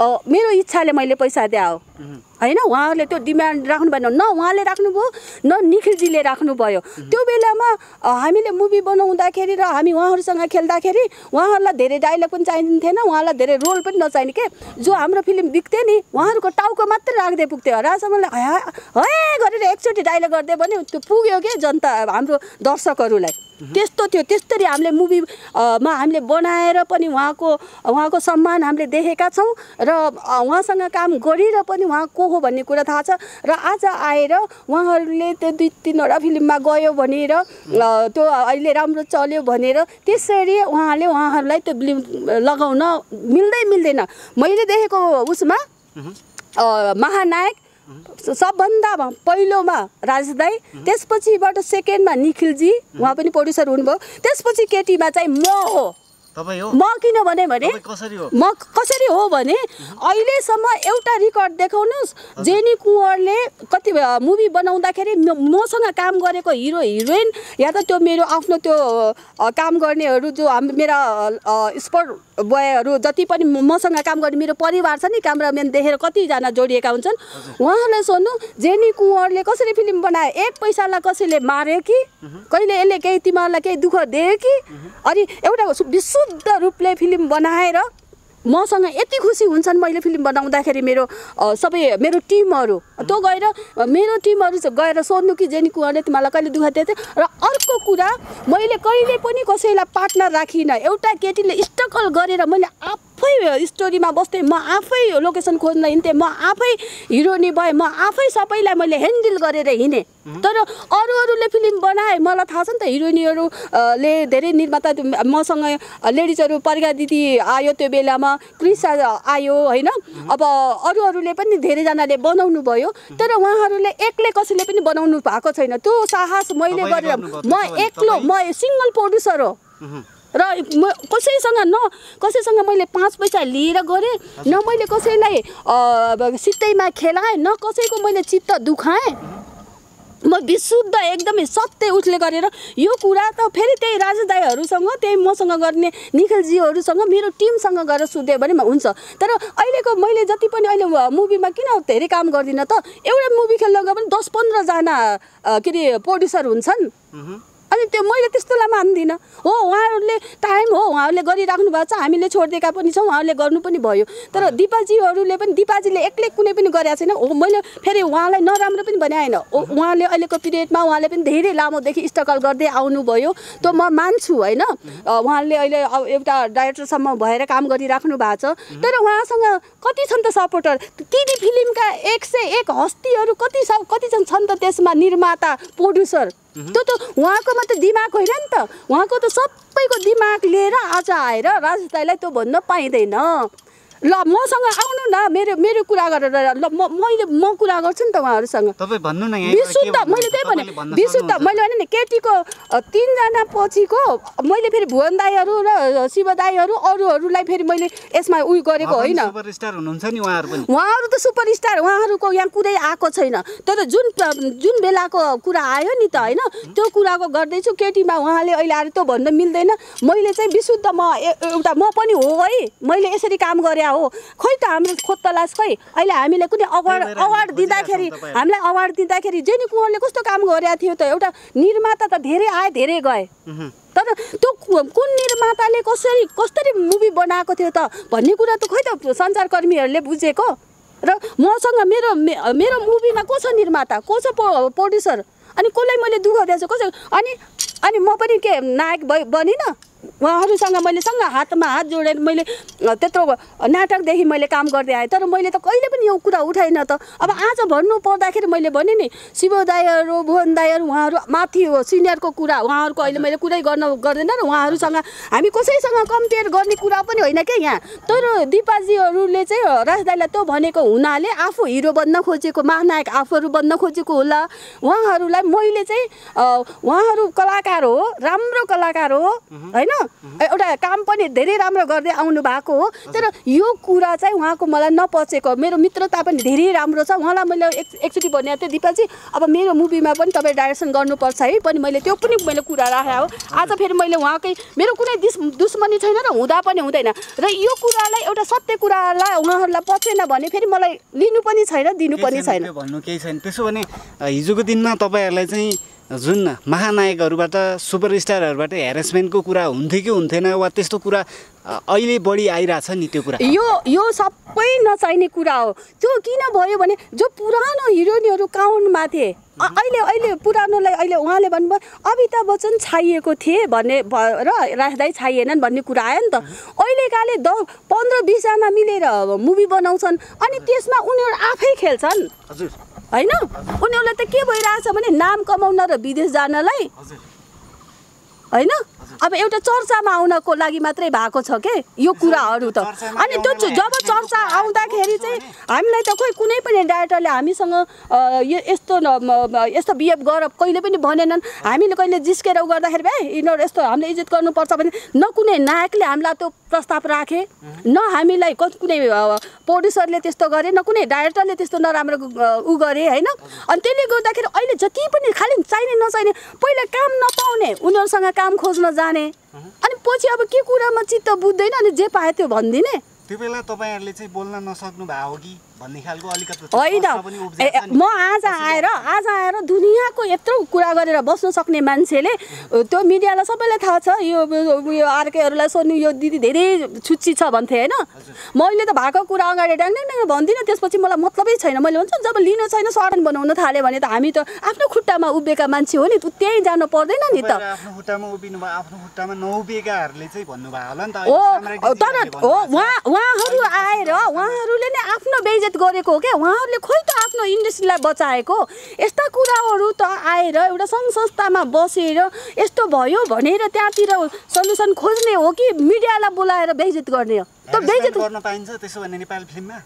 Speaker 1: मेरो इच्छाले मैले पैसा दिए हो होइन उहाँहरूले त्यो डिमान्ड राख्नु भएन। न उहाँले राख्नुभयो न निखिलजीले राख्नुभयो। त्यो बेलामा हामीले मुभी बनाउँदाखेरि र हामी उहाँहरूसँग खेल्दाखेरि उहाँहरूलाई धेरै डाइलग पनि चाहिँदैन थिएन उहाँलाई धेरै रोल पनि नचाहिने के? जो हाम्रो फिल्म बिक्थ्यो नि उहाँहरूको टाउको मात्रै राख्दै पुग्थ्यो राजामलले है गरेर एकचोटि डाइलग गरिदियो भने त्यो पुग्यो के जनता हाम्रो दर्शकहरूलाई। त्यस्तो थियो। त्यस्तरी हामीले मुभी अ, मा हामीले बनाएर पनि उहाँको उहाँको सम्मान हामीले देखेका छौँ र उहाँसँग काम गरेर पनि उहाँ को हो भन्ने कुरा थाहा छ। र आज आएर उहाँहरूले त्यो दुई तिनवटा फिल्ममा गयो भनेर त्यो अहिले राम्रो चल्यो भनेर त्यसरी उहाँले उहाँहरूलाई त्यो फिल्म लगाउन मिल्दै मिल्दैन। मैले देखेको उसमा महानायक सबभन्दा पहिलोमा राजदाई त्यसपछिबाट सेकेन्डमा निखिलजी उहाँ पनि प्रड्युसर हुनुभयो। त्यसपछि केटीमा चाहिँ म हो। म किन भने म कसरी हो भने अहिलेसम्म एउटा रेकर्ड देखाउनुहोस् जेनी कुँवरले कति मुभी बनाउँदाखेरि मसँग काम गरेको हिरो हिरोइन या त त्यो मेरो आफ्नो त्यो काम गर्नेहरू जो मेरा स्पोर्ट बोयहरू जति पनि मसँग काम गर्ने मेरो परिवार छ नि क्यामराम्यान देखेर कतिजना जोडिएका हुन्छन् उहाँहरूलाई सोध्नु जेनी कुँवरले कसरी फिल्म बनायो? एक पैसालाई कसैले मार्यो कि? कहिले यसले केही तिमीहरूलाई केही दुःख दियो कि? अनि एउटा विशुद्ध रूपले फिल्म बनाएर मसँग यति खुसी हुन्छन् मैले फिल्म बनाउँदाखेरि मेरो सबै मेरो टिमहरू। त्यो गएर मेरो टिमहरू गएर सोध्नु कि जेनी कुँवरले तिमीलाई कहिले दुःख दिएको थियो? र अर्को कुरा मैले कहिले पनि कसैलाई पार्टनर राखिनँ। एउटा केटीले स्ट्रगल गरेर मैले आफै स्टोरीमा बस्थेँ म आफै लोकेसन खोज्न हिँड्थेँ म आफै हिरोनी भएँ म आफै सबैलाई मैले ह्यान्डल गरेर हिँडेँ। तर अरू अरूले फिल्म बनाए मलाई थाहा छ नि त हिरोइनीहरू अ, ले धेरै निर्माता मसँग लेडिजहरू परिका दिदी आयो त्यो बेलामा क्रिसा आयो होइन? अब अरू अरूले पनि धेरैजनाले बनाउनु भयो तर उहाँहरूले एक्लै कसैले पनि बनाउनु भएको छैन। त्यो साहस मैले गरेर म एक्लो म सिङ्गल प्रड्युसर हो। र म कसैसँग न कसैसँग मैले पाँच पैसा लिएर गरेँ न मैले कसैलाई सित्तैमा खेलाएँ न कसैको मैले चित्त दुखाएँ। म विशुद्ध एकदमै सत्य उसले गरेर यो कुरा त फेरि त्यही राजदाईहरूसँग त्यही मसँग गर्ने निखिलजीहरूसँग मेरो टिमसँग गएर सुध्यो भने हुन्छ। तर अहिलेको मैले जति पनि अहिले मुभीमा किन धेरै काम गर्दिनँ त एउटा मुभी खेल्न गयो भने दस पन्ध्रजना के अरे प्रड्युसर हुन्छन्। अनि त्यो मैले त्यस्तोलाई मान्दिनँ हो उहाँहरूले टाइम हो उहाँहरूले गरिराख्नु भएको छ हामीले छोडिदिएका पनि छौँ उहाँहरूले गर्नु पनि भयो। तर दिपाजीहरूले पनि दिपाजीले एक्लै कुनै पनि गरेको छैन। हो मैले फेरि उहाँलाई नराम्रो पनि भने होइन उहाँले अहिलेको पिरियडमा उहाँले पनि धेरै लामोदेखि स्ट्रगल गर्दै आउनुभयो। त्यो म मान्छु होइन? उहाँले अहिले अब एउटा डाइरेक्टरसम्म भएर काम गरिराख्नु भएको छ। तर उहाँसँग कति छन् त सपोर्टर? टिभी फिल्मका एक सय एक हस्तीहरू कति छ कति छन् छन् त त्यसमा निर्माता प्रड्युसर? त्यो त उहाँको मात्रै दिमाग होइन नि त। उहाँको त सबैको दिमाग लिएर आज आएर राजदाईलाई त्यो भन्न पाइँदैन। ल मसँग आउनु न मेरो मेरो कुरा गरेर ल म मैले म कुरा गर्छु नि त उहाँहरूसँग। विशुद्ध मैले त्यही भने विशुद्ध मैले भने नि केटीको तिनजना पछिको मैले फेरि भुवन दाईहरू र शिव दाईहरू अरूहरूलाई फेरि मैले यसमा उयो गरेको होइन।
Speaker 2: उहाँहरू
Speaker 1: त सुपरस्टार उहाँहरूको यहाँ कुरै आएको छैन। तर जुन जुन बेलाको कुरा आयो नि त होइन त्यो कुराको गर्दैछु केटीमा उहाँले अहिले आएर त्यो भन्न मिल्दैन। मैले चाहिँ विशुद्ध म एउटा म पनि हो है। मैले यसरी काम गरे हो। खोइ त हाम्रो खोज तलास खोइ। अहिले हामीले कुनै अवार्ड अवार्ड दिँदाखेरि। हामीलाई अवार्ड दिँदाखेरि जेनी कुँवरले कस्तो काम गरेको थियो त एउटा निर्माता त धेरै आए धेरै गए। तर त्यो कुन निर्माताले कसरी कसरी मुभी बनाएको थियो त भन्ने कुरा त खोइ त सञ्चारकर्मीहरूले बुझेको। र मसँग मेरो मेरो मुभीमा को छ निर्माता? को छ प्रो प्रड्युसर अनि कसलाई मैले दुःख दिएछु कसै अनि अनि म पनि के नायक भइ बनिनँ? उहाँहरूसँग मैले सँग हातमा हात जोडेर मैले त्यत्रो नाटकदेखि मैले काम गर्दै आएँ। तर मैले त कहिले पनि यो कुरा उठाइनँ त। अब आज भन्नु पर्दाखेरि मैले भने नि शिव दाईहरू भुवन दाईहरू उहाँहरू माथि हो सिनियरको कुरा उहाँहरूको अहिले मैले कुरै गर्न गर्दैन र उहाँहरूसँग हामी कसैसँग कम्पेयर गर्ने कुरा पनि होइन क्या यहाँ? तर दिपाजीहरूले चाहिँ राजदाईलाई त्यो भनेको हुनाले आफू हिरो बन्न खोजेको महानायक आफूहरू बन्न खोजेको होला। उहाँहरूलाई मैले चाहिँ उहाँहरू कलाकार हो राम्रो कलाकार हो होइन? होइन? एउटा काम पनि धेरै राम्रो गर्दै आउनु भएको हो। तर यो कुरा चाहिँ उहाँको मलाई नपचेको मेरो मित्रता पनि धेरै राम्रो छ। उहाँलाई मैले एक एकचोटि भने थिएँ दिपाजी अब मेरो मुभीमा पनि तपाईँ डाइरेक्सन गर्नुपर्छ है। पनि मैले त्यो पनि मैले कुरा राखेँ हो। आज फेरि मैले उहाँकै मेरो कुनै दुस् दुश्मनी छैन र हुँदा पनि हुँदैन। र यो कुरालाई एउटा सत्य कुरालाई उहाँहरूलाई पचेन भने फेरि मलाई लिनु पनि छैन दिनु पनि छैन
Speaker 2: भन्नु केही छैन। त्यसो भने हिजोको दिनमा तपाईँहरूलाई चाहिँ जुन महानायकहरूबाट सुपरस्टारहरूबाट हेरेसमेन्टको कुरा हुन्थ्यो कि हुन्थेन वा त्यस्तो कुरा अहिले बढी आइरहेछ नि त्यो कुरा।
Speaker 1: यो यो सबै नचाहिने कुरा हो। त्यो किन भयो भने जो पुरानो हिरोइनहरू काउन्टमा थिए अहिले अहिले पुरानोलाई अहिले उहाँले भन्नुभयो अमिताभ बच्चन छाइएको थिए भन्ने र राख्दै छाइएनन् भन्ने कुरा आयो नि त। अहिलेकाले द पन्ध्र बिसजना मिलेर मुभी बनाउँछन् अनि त्यसमा उनीहरू आफै खेल्छन्। होइन? उनीहरूलाई त के भइरहेछ भने नाम कमाउन र विदेश जानलाई होइन? अब एउटा चर्चामा आउनको लागि मात्रै भएको छ के? यो कुराहरू त। अनि त्यो जब चर्चा आउँदाखेरि चाहिँ हामीलाई त खोइ कुनै पनि डाइरेक्टरले हामीसँग यो यस्तो यस्तो बिहेभ गर कहिले पनि भनेनन्। हामीले कहिले जिस्केर गर्दाखेरि भए यिनीहरू यस्तो हामीले इज्जत गर्नुपर्छ भने न कुनै नायकले हामीलाई त्यो प्रस्ताव राखे। न हामीलाई कुनै प्रड्युसरले त्यस्तो गरे न कुनै डाइरेक्टरले त्यस्तो नराम्रो उ गरे होइन? अनि त्यसले गर्दाखेरि अहिले जति पनि खालि चाहिने नचाहिने पहिला काम नपाउने उनीहरूसँग काम खोज्न जाने। अनि पछि अब के कुरामा चित्त बुझ्दैन अनि जे पायो त्यो भनिदिने।
Speaker 2: त्यो बेला तपाईँहरूले चाहिँ बोल्न नसक्नु भएको हो कि?
Speaker 1: होइन। म आज आएर आज आएर दुनियाँको यत्रो कुरा गरेर बस्न सक्ने मान्छेले त्यो मिडियालाई सबैलाई थाहा छ यो यो अर्केहरूलाई सोध्नु यो दिदी धेरै छुच्ची छ भन्थे होइन? मैले त भएको कुरा अगाडि ड्याङ ड्याङ भन्दिनँ त्यसपछि मलाई मतलबै छैन। मैले भन्छ जब लिनु छैन सडन बनाउन थाल्यो भने त हामी त आफ्नो खुट्टामा उभिएका मान्छे हो नि त त्यहीँ जानु पर्दैन नि त।
Speaker 2: तपाईँहरू आफ्नो खुट्टामा उभिनु भयो आफ्नो खुट्टामा नउभिएकाहरूले चाहिँ भन्नुभयो होला नि त।
Speaker 1: हो तर हो उहाँहरू आएर उहाँहरूले नै आफ्नो बेइज्जत गरेको हो क्या उहाँहरूले खोइ त आफ्नो इन्डस्ट्रीलाई बचाएको। यस्ता कुराहरू त आएर एउटा सङ्घ संस्थामा बसेर यस्तो भयो भनेर त्यहाँतिर सल्युसन खोज्ने हो कि मिडियालाई बोलाएर बेइज्जत गर्ने हो? त बेइज्जत
Speaker 2: गर्न पाइन्छ त्यसो भने नेपाली फिल्ममा?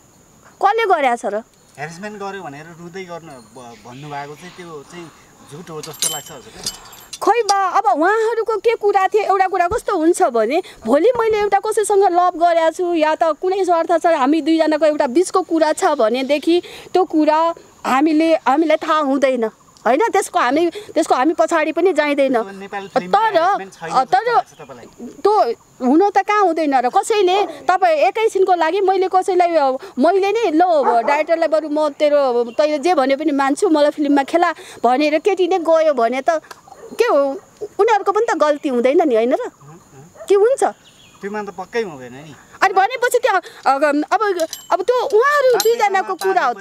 Speaker 1: कसले गरेछ र?
Speaker 2: हेरेसमेन्ट गर्यो भनेर रुँदै गर्नु भन्नुभएको चाहिँ त्यो चाहिँ झुट हो जस्तो लाग्छ हजुरलाई
Speaker 1: खोइ बा अब उहाँहरूको के कुरा थियो एउटा कुरा कस्तो हुन्छ भने भोलि मैले एउटा कसैसँग लभ गरेको छु या त कुनै स्वार्थ छ हामी दुईजनाको एउटा बिचको कुरा छ भनेदेखि त्यो कुरा हामीले हामीलाई थाहा हुँदैन। होइन? त्यसको हामी त्यसको हामी पछाडि पनि जाँदैन तर तर त्यो हुन त कहाँ हुँदैन र कसैले तपाईँ एकैछिनको लागि मैले कसैलाई मैले नै ल डाइरेक्टरलाई बरु म तेरो तैँले जे भने पनि मान्छु मलाई फिल्ममा खेला भनेर केटी नै गयो भने त के हो? उनीहरूको पनि त गल्ती हुँदैन नि होइन र? के हुन्छ?
Speaker 2: त्योमा त पक्कै हुँदैन नि।
Speaker 1: अनि भनेपछि त्यो अब अब त्यो उहाँहरू दुईजनाको कुरा हो।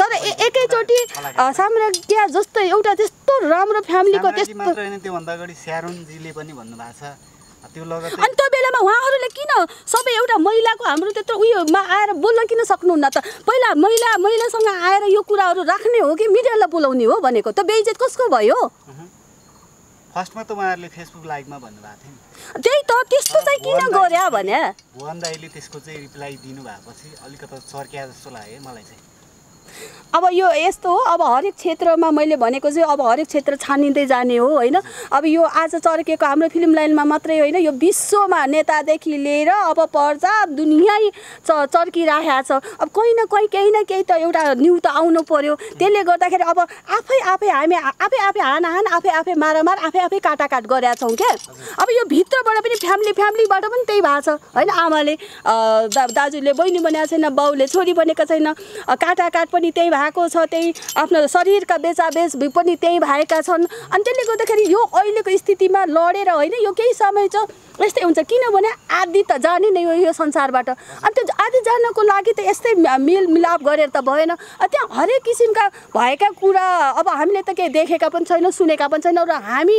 Speaker 1: तर एकैचोटि अ, साम्राज्य जस्तो एउटा त्यस्तो राम्रो फ्यामिलीको त्यस्तो
Speaker 2: त्योभन्दा अगाडि स्यारोनजीले पनि भन्नुभएको छ।
Speaker 1: अनि त्यो बेलामा उहाँहरूले किन सबै एउटा महिलाको हाम्रो त्यत्रो उयोमा आएर बोल्न किन सक्नुहुन्न त? पहिला महिला महिलासँग आएर यो कुराहरू राख्ने हो कि मिडियालाई बोलाउने हो भनेको? त बेइज्जत कसको भयो?
Speaker 2: फर्स्टमा त उहाँहरूले फेसबुक लाइभमा भन्नुभएको थियो नि।
Speaker 1: त्यही त त्यस्तो चाहिँ किन गरे भने।
Speaker 2: भुवन दाईले त्यसको चाहिँ रिप्लाई दिनुभएपछि अलिकति चर्किया जस्तो लाग्यो मलाई चाहिँ।
Speaker 1: अब यो यस्तो हो अब हरेक क्षेत्रमा मैले भनेको चाहिँ अब हरेक क्षेत्र छानिँदै जाने हो होइन? अब यो आज चर्केको हाम्रो फिल्म लाइनमा मात्रै होइन यो विश्वमा नेतादेखि लिएर अब पर्जा दुनियाँ च चर्किराखेको छ। अब कहीँ न कहीँ केही न केही त एउटा न्यु त आउनु पर्यो। त्यसले गर्दाखेरि अब आफै आफै हामी आफै आफै हानाहान आफै आफै मारामार आफै आफै काटाकाट गरेका छौँ क्या? अब यो भित्रबाट पनि फ्यामिली फ्यामिलीबाट पनि त्यही भएको छ होइन? आमाले दाजुले बहिनी बनाएको छैन बाउले छोरी बनेको छैन काटाकाट पनि त्यही भएको छ त्यही आफ्नो शरीरका बेचाबेच पनि त्यही भएका छन्। अनि त्यसले गर्दाखेरि यो अहिलेको स्थितिमा लडेर होइन यो केही समय छ यस्तै हुन्छ। किनभने आदि त जाने नै हो यो संसारबाट। अनि त्यो आदि जानको लागि त यस्तै मेलमिलाप गरेर त भएन। त्यहाँ हरेक किसिमका भएका कुरा अब हामीले त केही देखेका पनि छैनौँ सुनेका पनि छैनौँ र हामी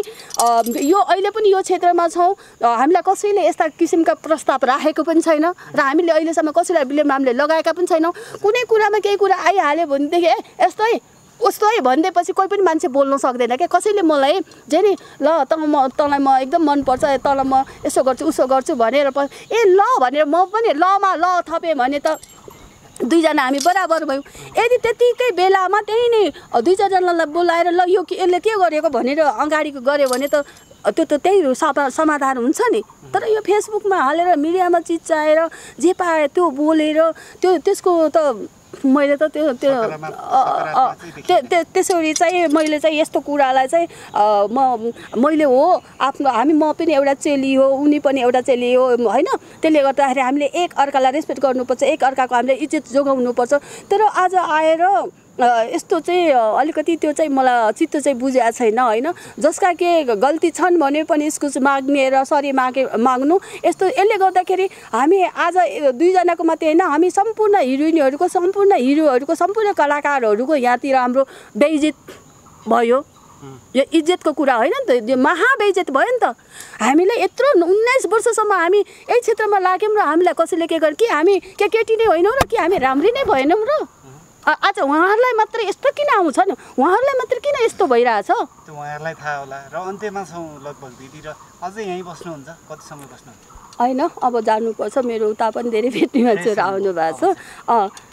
Speaker 1: यो अहिले पनि यो क्षेत्रमा छौँ। हामीलाई कसैले यस्ता किसिमका प्रस्ताव राखेको पनि छैन र हामीले अहिलेसम्म कसैलाई बिलेम हामीले लगाएका पनि छैनौँ। कुनै कुरामा केही कुरा आइहाल्यो भनेदेखि ए यस्तै उस्तो भनिदिएपछि कोही पनि मान्छे बोल्न सक्दैन क्या कसैले मलाई जे नि ल त म तँलाई म एकदम मनपर्छ तँलाई म यसो गर्छु उसो गर्छु भनेर ए ल भनेर म पनि लमा ल थपेँ भने त दुईजना हामी बराबर भयौँ। यदि त्यतिकै बेलामा त्यही नै दुई चारजनालाई बोलाएर ल यो यसले के गरेको भनेर अगाडिको गऱ्यो भने त त्यो त त्यही समा समाधान हुन्छ नि। तर यो फेसबुकमा हालेर मिडियामा चिच्चाएर जे पायो त्यो बोलेर त्यो त्यसको त मैले त त्यो त्यो त्यसरी चाहिँ मैले चाहिँ यस्तो कुरालाई चाहिँ म मैले हो आफ्नो हामी म पनि एउटा चेली हो उनी पनि एउटा चेली हो होइन? त्यसले गर्दाखेरि हामीले एक अर्कालाई रेस्पेक्ट गर्नुपर्छ एक अर्काको हामीले इज्जत जोगाउनुपर्छ। तर आज आएर यस्तो चाहिँ अलिकति त्यो चाहिँ मलाई चित्त चाहिँ बुझेको छैन होइन? जसका के गल्ती छन् भने पनि इस्कुस माग्ने र सरी मागे माग्नु यस्तो यसले गर्दाखेरि हामी आज दुईजनाको मात्रै होइन हामी सम्पूर्ण हिरोइनहरूको सम्पूर्ण हिरोहरूको सम्पूर्ण कलाकारहरूको यहाँतिर हाम्रो बेइज्जत भयो। यो इज्जतको कुरा होइन नि त यो महाबेइज्जत भयो नि त। हामीले यत्रो उन्नाइस वर्षसम्म हामी यही क्षेत्रमा लाग्यौँ र हामीलाई कसैले के गर्यो? कि हामी के केटी नै होइनौँ र कि हामी राम्री नै भएनौँ र? आज उहाँहरूलाई मात्र यस्तो किन आउँछ नि? उहाँहरूलाई मात्र किन यस्तो भइरहेछ?
Speaker 2: त्यो उहाँहरूलाई थाहा होला। र अन्त्यमा छौँ लगभग दिदी र अझै यहीँ बस्नुहुन्छ। कति समय बस्नुहुन्छ?
Speaker 1: होइन अब जानुपर्छ मेरो उता पनि धेरै भेट्ने मान्छेहरू आउनु भएको छ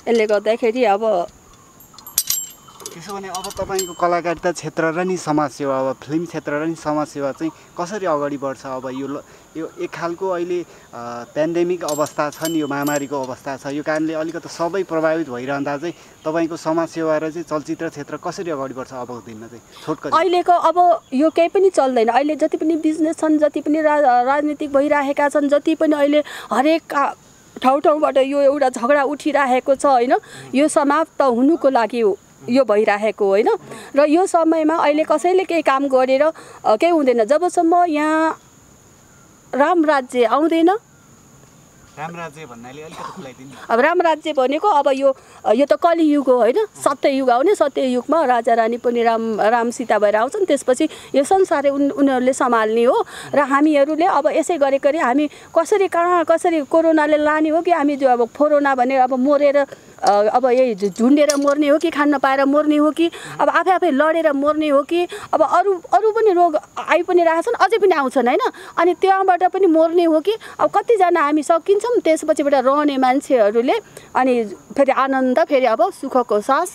Speaker 1: यसले गर्दाखेरि अब
Speaker 2: त्यसो भने अब तपाईँको कलाकारिता क्षेत्र र नि समाजसेवा अब फिल्म क्षेत्र र नि समाजसेवा चाहिँ कसरी अगाडि बढ्छ? अब यो यो एक खालको अहिले पेन्डेमिक अवस्था छ नि यो महामारीको अवस्था छ। यो कारणले अलिकति सबै प्रभावित भइरहँदा चाहिँ तपाईँको समाजसेवा र चाहिँ चलचित्र क्षेत्र कसरी अगाडि बढ्छ अबको दिनमा चाहिँ? छोटकरी
Speaker 1: अहिलेको अब यो केही पनि चल्दैन। अहिले जति पनि बिजनेस छन् जति पनि रा राजनीतिक भइरहेका छन् जति पनि अहिले हरेक ठाउँ ठाउँबाट यो एउटा झगडा उठिरहेको छ होइन? यो समाप्त हुनुको लागि हो। यो भइरहेको होइन। र यो समयमा अहिले कसैले केही काम गरेर केही हुँदैन। जबसम्म यहाँ राम राज्य आउँदैन
Speaker 2: राम राज्य भन्नाले अलिकति खुलाइदिनु
Speaker 1: अब राम राज्य भनेको अब यो यो त कलियुग हो होइन? सत्ययुग आउने सत्ययुगमा राजा रानी पनि राम राम सीता भएर आउँछन्। त्यसपछि यो संसारै उन उनीहरूले सम्हाल्ने हो। र हामीहरूले अब यसै गरेकरी हामी कसरी कहाँ कसरी कोरोनाले लाने हो कि हामी जो अब कोरोना भनेर अब मरेर अब यही झुन्डेर मर्ने हो कि खान नपाएर मर्ने हो कि अब आफै आफै लडेर मर्ने हो कि अब अरू अरू पनि रोग आइ पनि रहेछन् अझै पनि आउँछन् होइन? अनि त्यहाँबाट पनि मर्ने हो कि अब कतिजना हामी सकिन्छौँ त्यसपछिबाट रहने मान्छेहरूले अनि फेरि आनन्द फेरि अब सुखको सास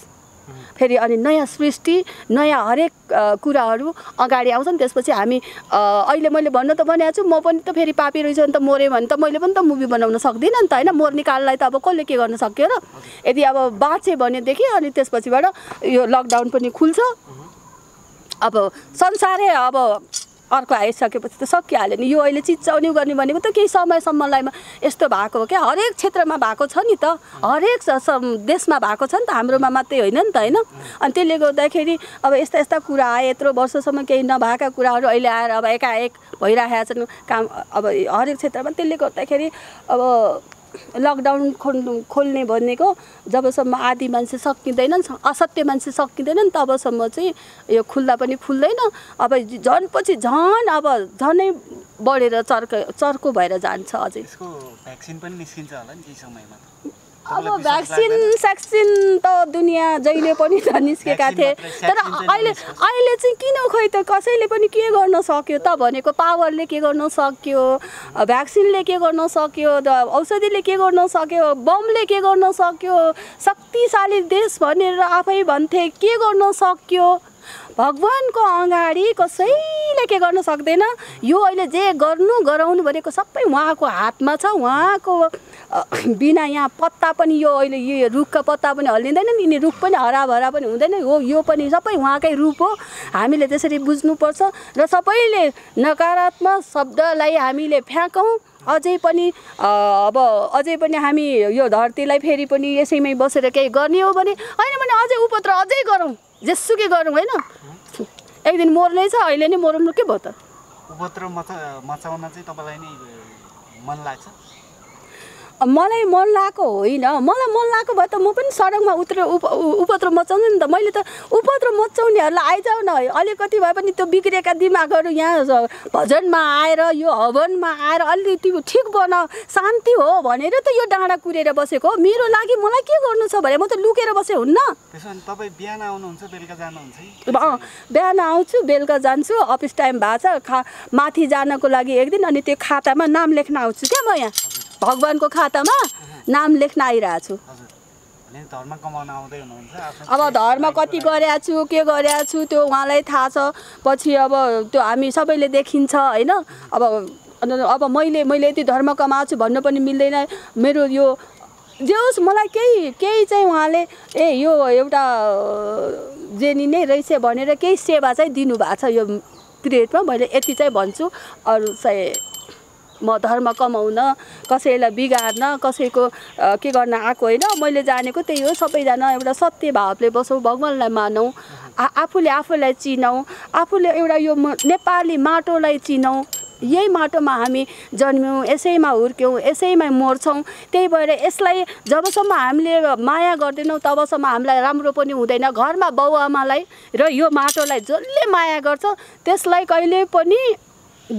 Speaker 1: फेरि अनि नयाँ सृष्टि नयाँ हरेक कुराहरू अगाडि आउँछन्। त्यसपछि हामी अहिले मैले भन्न त भनेको छु म पनि त फेरि पापी रहेछ भने त मऱ्यो भने त मैले पनि त मुभी बनाउन सक्दिनँ नि त होइन? मर्ने काललाई त अब कसले के गर्न सक्यो र? यदि अब बाँचे भनेदेखि अनि त्यसपछिबाट यो लकडाउन पनि खुल्छ। अब संसारै अब अर्को आइसकेपछि त सकिहाल्यो नि। यो अहिले चिच्चाउने गर्ने भनेको त केही समयसम्मलाई यस्तो भएको हो क्या? हरेक क्षेत्रमा भएको छ नि त। हरेक देशमा भएको छ नि त। हाम्रोमा मात्रै होइन नि त होइन? अनि त्यसले गर्दाखेरि अब यस्ता यस्ता कुरा आए यत्रो वर्षसम्म केही नभएका कुराहरू अहिले आएर अब एकाएक भइरहेका छन्। काम अब हरेक क्षेत्रमा त्यसले गर्दाखेरि अब लकडाउन खोल्नु खोल्ने भनेको जबसम्म आदि मान्छे सकिँदैनन् असत्य मान्छे सकिँदैनन् तबसम्म चाहिँ यो खुल्दा पनि खुल्दैन। अब झन् पछि झन् अब झनै बढेर चर्क चर्को भएर जान्छ अझै।
Speaker 2: भ्याक्सिन पनि निस्किन्छ होला नि समयमा
Speaker 1: अब भ्याक्सिन? स्याक्सिन त दुनियाँ जहिले पनि त निस्केका थिए। तर अहिले। अहिले चाहिँ किन खोइ त कसैले पनि के गर्न सक्यो त? भनेको पावरले के गर्न सक्यो? भ्याक्सिनले के गर्न सक्यो? औषधिले के गर्न सक्यो? बमले के गर्न सक्यो? शक्तिशाली देश भनेर आफै भन्थे के गर्न सक्यो? भगवान्को अगाडि कसैले के गर्न सक्दैन? यो अहिले जे गर्नु गराउनु भनेको सबै उहाँको हातमा छ उहाँको बिना यहाँ पत्ता पनि यो अहिले यो रुखका पत्ता पनि हल्लिँदैन नि यिनी रुख पनि हराभरा पनि हुँदैन हो यो पनि सबै उहाँकै रूप हो। हामीले त्यसरी बुझ्नुपर्छ र सबैले नकारात्मक शब्दलाई हामीले फ्याँकौँ। अझै पनि अब अझै पनि हामी यो धरतीलाई फेरि पनि यसैमै बसेर केही गर्ने हो भने होइन भने अझै उपत्र अझै गरौँ जेसुकै गरौँ होइन। एक दिन मर्नै छ अहिले नै मरौँ के भयो त?
Speaker 2: मचा मचाउन चाहिँ तपाईँलाई नै मन लाग्छ?
Speaker 1: मलाई मन लागेको होइन। मलाई मन लागेको भए त म पनि सडकमा उत्रे उप उ- उपद्रव मचाउँछु नि त। मैले त उपद्रव मचाउनेहरूलाई आइजाऊ न अलिकति भए पनि त्यो बिग्रेका दिमागहरू यहाँ भजनमा आएर यो हवनमा आएर अलिकति ठिक बन शान्ति हो भनेर त यो डाँडा कुरेर बसेको हो। मेरो लागि मलाई के गर्नु छ भने म त लुकेर बसे हुन्न।
Speaker 2: बिहान आउनुहुन्छ बेलुका जानुहुन्छ
Speaker 1: बिहान आउँछु बेलुका जान्छु अफिस टाइम भएको छ। खा माथि जानको लागि एक दिन अनि त्यो खातामा नाम लेख्न आउँछु क्या म यहाँ। भगवान्को खातामा नाम लेख्न आइरहेको छु अब धर्म कति गरेको छु के गरेको छु त्यो उहाँलाई थाहा छ। पछि अब त्यो हामी सबैले देखिन्छ होइन? अब अब मैले मैले यति धर्म कमाएको छु भन्नु पनि मिल्दैन। मेरो यो जे होस् मलाई केही केही चाहिँ उहाँले ए यो एउटा जेनी नै रहेछ भनेर केही सेवा चाहिँ दिनुभएको छ यो पिरियडमा। मैले यति चाहिँ भन्छु। अरू चाहिँ म धर्म कमाउन कसैलाई बिगार्न कसैको के गर्न आएको होइन मैले जानेको त्यही हो। सबैजना एउटा सत्य भावले बसौँ भगवान्लाई मानौँ आफूले आफूलाई चिनौँ आफूले एउटा यो नेपाली माटोलाई चिनौँ। यही माटोमा हामी जन्म्यौँ यसैमा हुर्क्यौँ यसैमा मर्छौँ। त्यही भएर यसलाई जबसम्म हामीले माया गर्दैनौँ तबसम्म हामीलाई राम्रो पनि हुँदैन। घरमा बाउआमालाई र यो माटोलाई जसले माया गर्छ त्यसलाई कहिले पनि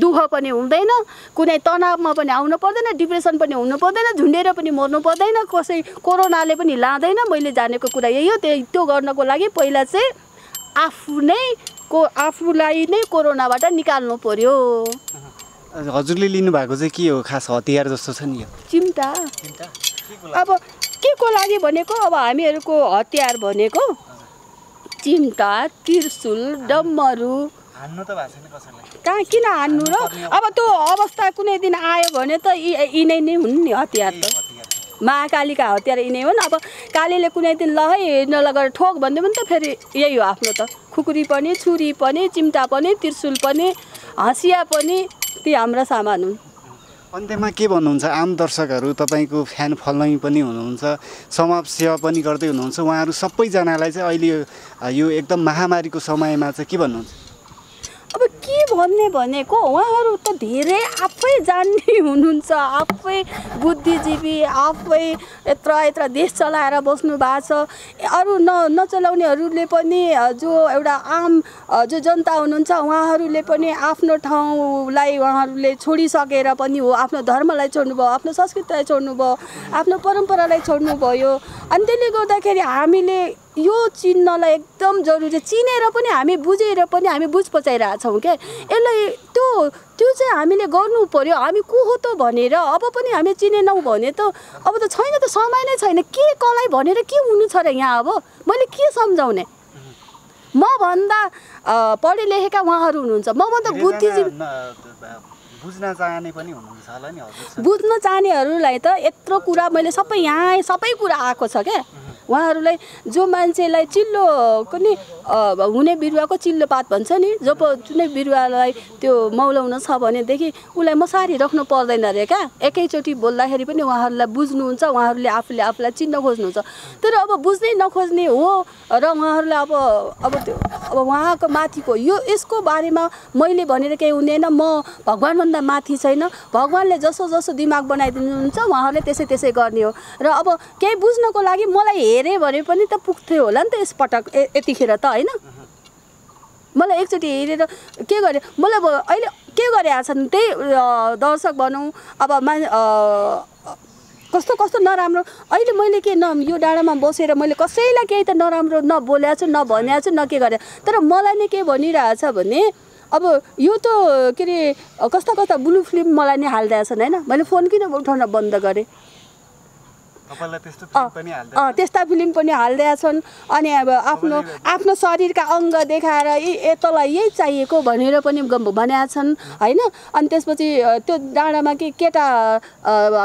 Speaker 1: दुःख पनि हुँदैन कुनै तनावमा पनि आउनु पर्दैन डिप्रेसन पनि हुनु पर्दैन झुन्डेर पनि मर्नु पर्दैन कसै कोरोनाले पनि लाँदैन मैले जानेको कुरा यही हो त्यही त्यो गर्नको लागि पहिला चाहिँ आफू नै को आफूलाई नै कोरोनाबाट निकाल्नु पर्यो।
Speaker 2: हजुरले लिनुभएको चाहिँ के हो खास हतियार जस्तो छ नि यो? चिन्ता।
Speaker 1: अब के को लागि भनेको अब हामीहरूको हतियार भनेको चिम्टा त्रिशुल डम्मरू
Speaker 2: हान्नु त भएको छैन कसैलाई।
Speaker 1: कहाँ किन हान्नु र? अब त्यो अवस्था कुनै दिन आयो भने त यी यिनै नै हुन् नि हतियार त। महाकालीका हतियार यिनै हुन्। अब कालीले कुनै दिन ल है गएर ठोक भनिदियो भने त फेरि यही हो आफ्नो त। खुकुरी पनि छुरी पनि चिम्टा पनि त्रिशुल पनि हँसिया पनि ती हाम्रा सामान हुन्।
Speaker 2: अन्त्यमा के भन्नुहुन्छ? आम दर्शकहरू तपाईँको फ्यान फलोइङ पनि हुनुहुन्छ समाजसेवा पनि गर्दै हुनुहुन्छ। उहाँहरू सबैजनालाई चाहिँ अहिले यो एकदम महामारीको समयमा चाहिँ के भन्नुहुन्छ?
Speaker 1: अब के भन्ने भनेको? उहाँहरू त धेरै आफै जान्ने हुनुहुन्छ आफै बुद्धिजीवी आफै यत्र यत्र देश चलाएर बस्नु भएको छ। अरू न नचलाउनेहरूले पनि जो एउटा आम जो जनता हुनुहुन्छ उहाँहरूले पनि आफ्नो ठाउँलाई उहाँहरूले छोडिसकेर पनि हो आफ्नो धर्मलाई छोड्नुभयो आफ्नो संस्कृतिलाई छोड्नुभयो आफ्नो परम्परालाई छोड्नुभयो। अनि त्यसले गर्दाखेरि हामीले यो चिन्नलाई एकदम जरुरी चिनेर पनि हामी बुझेर पनि हामी बुझ पचाइरहेछौँ क्या। यसलाई त्यो त्यो चाहिँ हामीले गर्नु पर्यो हामी को हो त भनेर अब पनि हामी चिनेनौँ भने त अब त छैन त समय नै छैन। के कसलाई भनेर के हुनु छ र यहाँ अब? मैले के सम्झाउने? मभन्दा अ, पढे लेखेका उहाँहरू हुनुहुन्छ। मभन्दा बुद्धिजीवी
Speaker 2: बुझ्न चाहने पनि हुनुहुन्छ होला नि
Speaker 1: बुझ्न चाहनेहरूलाई त यत्रो कुरा मैले सबै यहाँ सबै कुरा आएको छ क्या। उहाँहरूलाई जो मान्छेलाई चिल्लो पनि हुने बिरुवाको चिल्लो पात भन्छ नि जब जुनै बिरुवालाई त्यो मौलाउन छ भनेदेखि उसलाई मसारी राख्नु पर्दैन अरे क्या। एकैचोटि बोल्दाखेरि पनि उहाँहरूलाई बुझ्नुहुन्छ उहाँहरूले आफूले आफूलाई चिन्न खोज्नुहुन्छ। तर अब बुझ्नै नखोज्ने हो र उहाँहरूलाई अब अब त्यो अब उहाँको माथिको यो यसको बारेमा मैले भनेर केही हुँदैन म भगवान्भन्दा माथि छैन। भगवान्ले जसो जसो दिमाग बनाइदिनुहुन्छ उहाँहरूले त्यसै त्यसै गर्ने हो। र अब केही बुझ्नको लागि मलाई हेऱ्यो भने पनि त पुग्थ्यो होला नि त यसपटक यतिखेर त होइन? मलाई एकचोटि हेरेर के गरेँ मलाई अहिले के गरेका छन् त्यही दर्शक भनौँ अब मा कस्तो कस्तो नराम्रो। अहिले मैले के न यो डाँडामा बसेर मैले कसैलाई केही त नराम्रो नबोलेको छु नभनेको छु न के गरेँ तर मलाई नै के भनिरहेछ भने अब यो त के अरे कस्ता कस्ता ब्लु फिल्म मलाई नै हालिदिएछन् होइन? मैले फोन किन उठाउन बन्द गरेँ?
Speaker 2: त्यस्तो फिल्म पनि हाल्दै
Speaker 1: अँ, त्यस्ता फिल्म पनि हालिदिएका छन् अनि अब आफ्नो आफ्नो शरीरका अङ्ग देखाएर यी तँलाई यही चाहिएको भनेर पनि भनेका छन् होइन? अनि त्यसपछि त्यो डाँडामा के केटा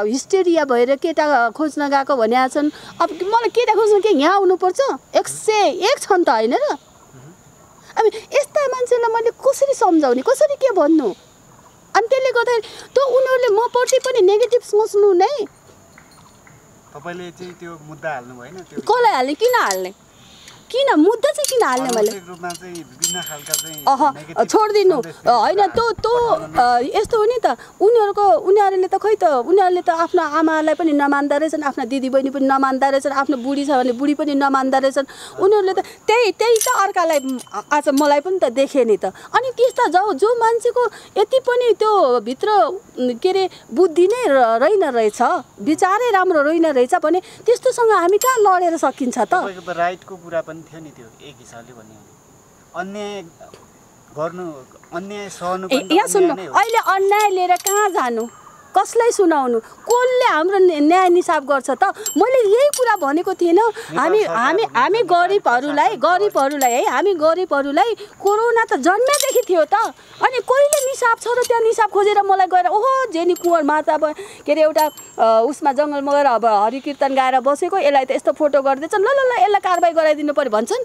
Speaker 1: हिस्टेरिया भएर केटा खोज्न गएको भनेका छन् अब मलाई केटा खोज्न के यहाँ आउनुपर्छ? एक सय एक छन् त होइन र? अब यस्ता मान्छेलाई मैले कसरी सम्झाउने? कसरी के भन्नु? अनि त्यसले गर्दाखेरि त्यो उनीहरूले मप्रति पनि नेगेटिभ सोच्नु नै।
Speaker 2: तपाईँले चाहिँ त्यो मुद्दा हाल्नु भएन
Speaker 1: कसलाई हाल्ने? किन हाल्ने? किन? मुद्दा चाहिँ किन हाल्ने मैले? अह छोडिदिनु। होइन त्यो त्यो अ, यस्तो हो नि त। उनीहरूको उनीहरूले त खै त उनीहरूले त आफ्नो आमालाई पनि नमान्दा रहेछन् आफ्नो दिदीबहिनी पनि नमान्दा रहेछन् आफ्नो बुढी छ भने बुढी पनि नमान्दा रहेछन्। उनीहरूले त त्यही त्यही त अर्कालाई आज मलाई पनि त देखेँ नि त। अनि त्यस्ता जो जो मान्छेको यति पनि त्यो भित्र के अरे बुद्धि नै रहेन रहेछ विचारै राम्रो रहेन रहेछ भने त्यस्तोसँग हामी कहाँ लडेर सकिन्छ त?
Speaker 2: त राइटको कुरा पनि थियो नि त्यो एक हिसाबले भन्यो भने अन्याय गर्नु अन्याय सहनु पनि
Speaker 1: यहाँ सुन्नु। अहिले अन्याय लिएर कहाँ जानु? कसलाई सुनाउनु? कसले हाम्रो न्या- न्याय निसाब गर्छ त? मैले यही कुरा भनेको थिएन। हामी हामी हामी गरिबहरूलाई गरिबहरूलाई है हामी गरिबहरूलाई कोरोना त जन्मेदेखि थियो त। अनि कहिले निसाब छ र त्यहाँ निसाब खोजेर मलाई गएर ओहो जेनी कुँवर माता ब- के अरे एउटा उसमा जङ्गलमा गएर अब हरि कीर्तन गाएर बसेको यसलाई त यस्तो फोटो गरिदिएछन् ल ल ल यसलाई कारवाही गराइदिनु पऱ्यो भन्छन्।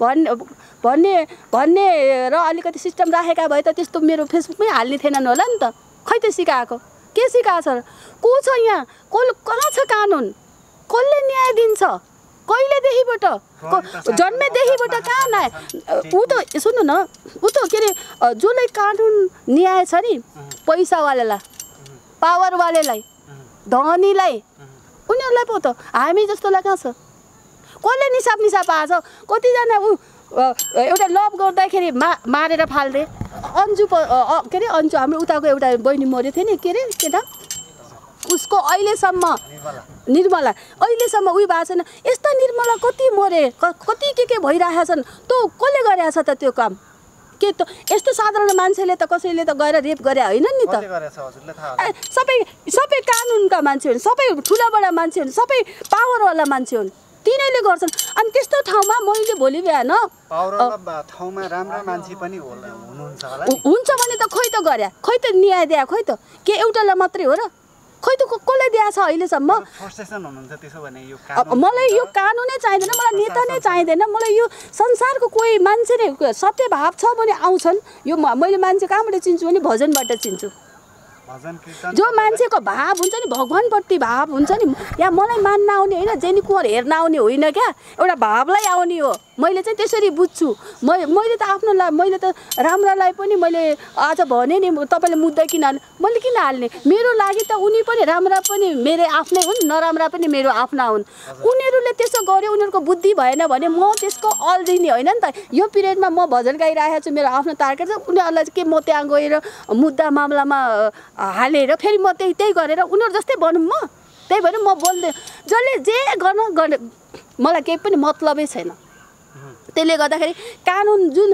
Speaker 2: भने
Speaker 1: भन्ने भन्ने भन्ने र अलिकति सिस्टम राखेका भए त त्यस्तो मेरो फेसबुकमै हाल्ने थिएनन् होला नि त। खै त सिकाएको? के सिकाएको छ? को छ यहाँ? को कहाँ छ कानुन? कसले न्याय दिन्छ? कहिलेदेखिबाट? जन्मेदेखिबाट कहाँ न्याय? ऊ त सुन्नु न ऊ त के अरे जसलाई कानुन न्याय छ नि पैसावालालाई पावरवालेलाई धनीलाई उनीहरूलाई पो त। हामी जस्तोलाई कहाँ छ कसले निसाब निसाब पाएको छ? कतिजना ऊ एउटा लभ गर्दाखेरि मा मारेर फाल्दे। अन्जु प के अरे अन्जु हाम्रो उताको एउटा बहिनी मऱ्यो थियो नि के अरे केटा उसको अहिलेसम्म
Speaker 2: निर्मला
Speaker 1: अहिलेसम्म उयो भएको छैन। यस्ता निर्मला कति मरे क- कति के के भइरहेका छन् तँ कसले गरेछ त त्यो काम? के त यस्तो साधारण मान्छेले त कसैले त गएर रेप गरे होइन नि त? सबै सबै कानुनका मान्छे हुन् सबै ठुलाबडा मान्छे हुन् सबै पावरवाला मान्छे हुन्। तिनीहरूले गर्छन्। अनि त्यस्तो ठाउँमा मैले भोलि बिहान हुन्छ भने त खोइ त गरे खोइ त न्याय दिए खोइ त के एउटालाई मात्रै हो र? खोइ त कसलाई दिएको छ अहिलेसम्म? मलाई यो कानुनै चाहिँदैन मलाई नेता नै चाहिँदैन मलाई यो संसारको कोही मान्छे नै सत्य भाव छ भने आउँछन्। यो मैले मान्छे कहाँबाट चिन्छु भने भजनबाट चिन्छु। जो मान्छेको भाव हुन्छ नि भगवान्प्रति भाव हुन्छ नि या मलाई मान्न आउने होइन जेनी कुँवर हेर्न आउने होइन क्या? एउटा भावलाई आउने हो। मैले चाहिँ त्यसरी बुझ्छु। मै मैले त आफ्नो ला मैले त राम्रालाई पनि मैले आज भने नि तपाईँले मुद्दा किन हाल्ने? मैले किन हाल्ने? मेरो लागि त उनी पनि राम्रा पनि मेरो आफ्नै हुन् नराम्रा पनि मेरो आफ्ना हुन्। उनीहरूले त्यसो गर्यो उनीहरूको बुद्धि भएन भने म त्यसको अल्झिने होइन नि त। यो पिरियडमा म भजन गाइरहेको छु मेरो आफ्नो टार्गेट छ। उनीहरूलाई चाहिँ के म त्यहाँ गएर मुद्दा मामलामा हालेर फेरि म त्यही त्यही गरेर उनीहरू जस्तै भनौँ म। त्यही भएर म बोल्दै जसले जे गर्न गर्ने मलाई केही पनि मतलबै छैन। त्यसले गर्दाखेरि कानुन जुन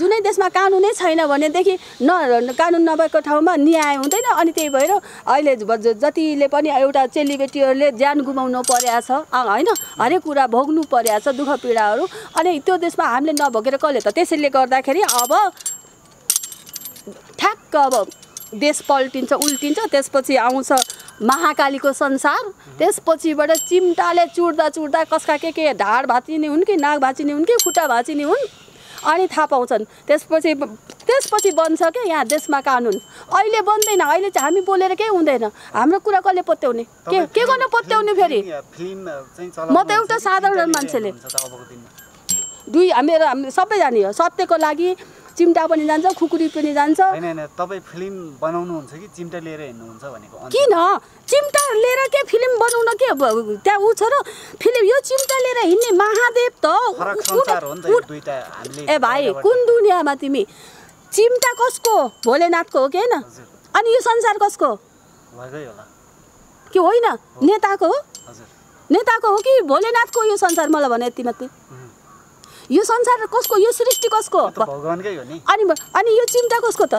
Speaker 1: जुनै देशमा कानुनै छैन भनेदेखि न कानुन नभएको ठाउँमा न्याय हुँदैन अनि त्यही भएर अहिले जतिले पनि एउटा चेलीबेटीहरूले ज्यान गुमाउनु परेको छ होइन? हरेक कुरा भोग्नु परेको छ दुःख पीडाहरू। अनि त्यो देशमा हामीले नभोगेर कसले त त्यसैले गर्दाखेरि अब ठ्याक्क अब देश पल्टिन्छ उल्टिन्छ त्यसपछि आउँछ महाकालीको संसार त्यसपछिबाट चिम्टाले चुड्दा चुड्दा कसका के के ढाड भाँचिने हुन् कि नाक भाँचिने हुन् कि खुट्टा भाँचिने हुन् अनि थाहा पाउँछन्। त्यसपछि त्यसपछि बन्छ क्या यहाँ देशमा कानुन। अहिले बन्दैन अहिले चाहिँ हामी बोलेर केही हुँदैन। हाम्रो कुरा कसले पत्याउने? के के गर्न पत्याउने फेरि? म त एउटा साधारण मान्छेले। दुई मेरो हामी सबै जाने हो। सत्यको लागि चिम्टा पनि जान्छ खुकुरी पनि जान्छ।
Speaker 2: तपाईँ फिल्म बनाउनुहुन्छ कि चिम्टा लिएर हिँड्नुहुन्छ भनेको
Speaker 1: किन? चिम्टा लिएर के फिल्म बनाउन के त्यहाँ ऊ छ र? फिल्म यो चिम्टा लिएर हिँड्ने महादेव त ए भाइ कुन दुनियाँमा तिमी? चिम्टा कसको? भोलेनाथको हो कि होइन? अनि यो संसार कसको? कि होइन? नेताको हो? नेताको हो कि भोलेनाथको यो संसार? मलाई भने यति मात्रै। यो संसार कसको? यो सृष्टि कसको?
Speaker 2: त भगवान्कै हो नि।
Speaker 1: अनि अनि यो चिम्टा कसको त?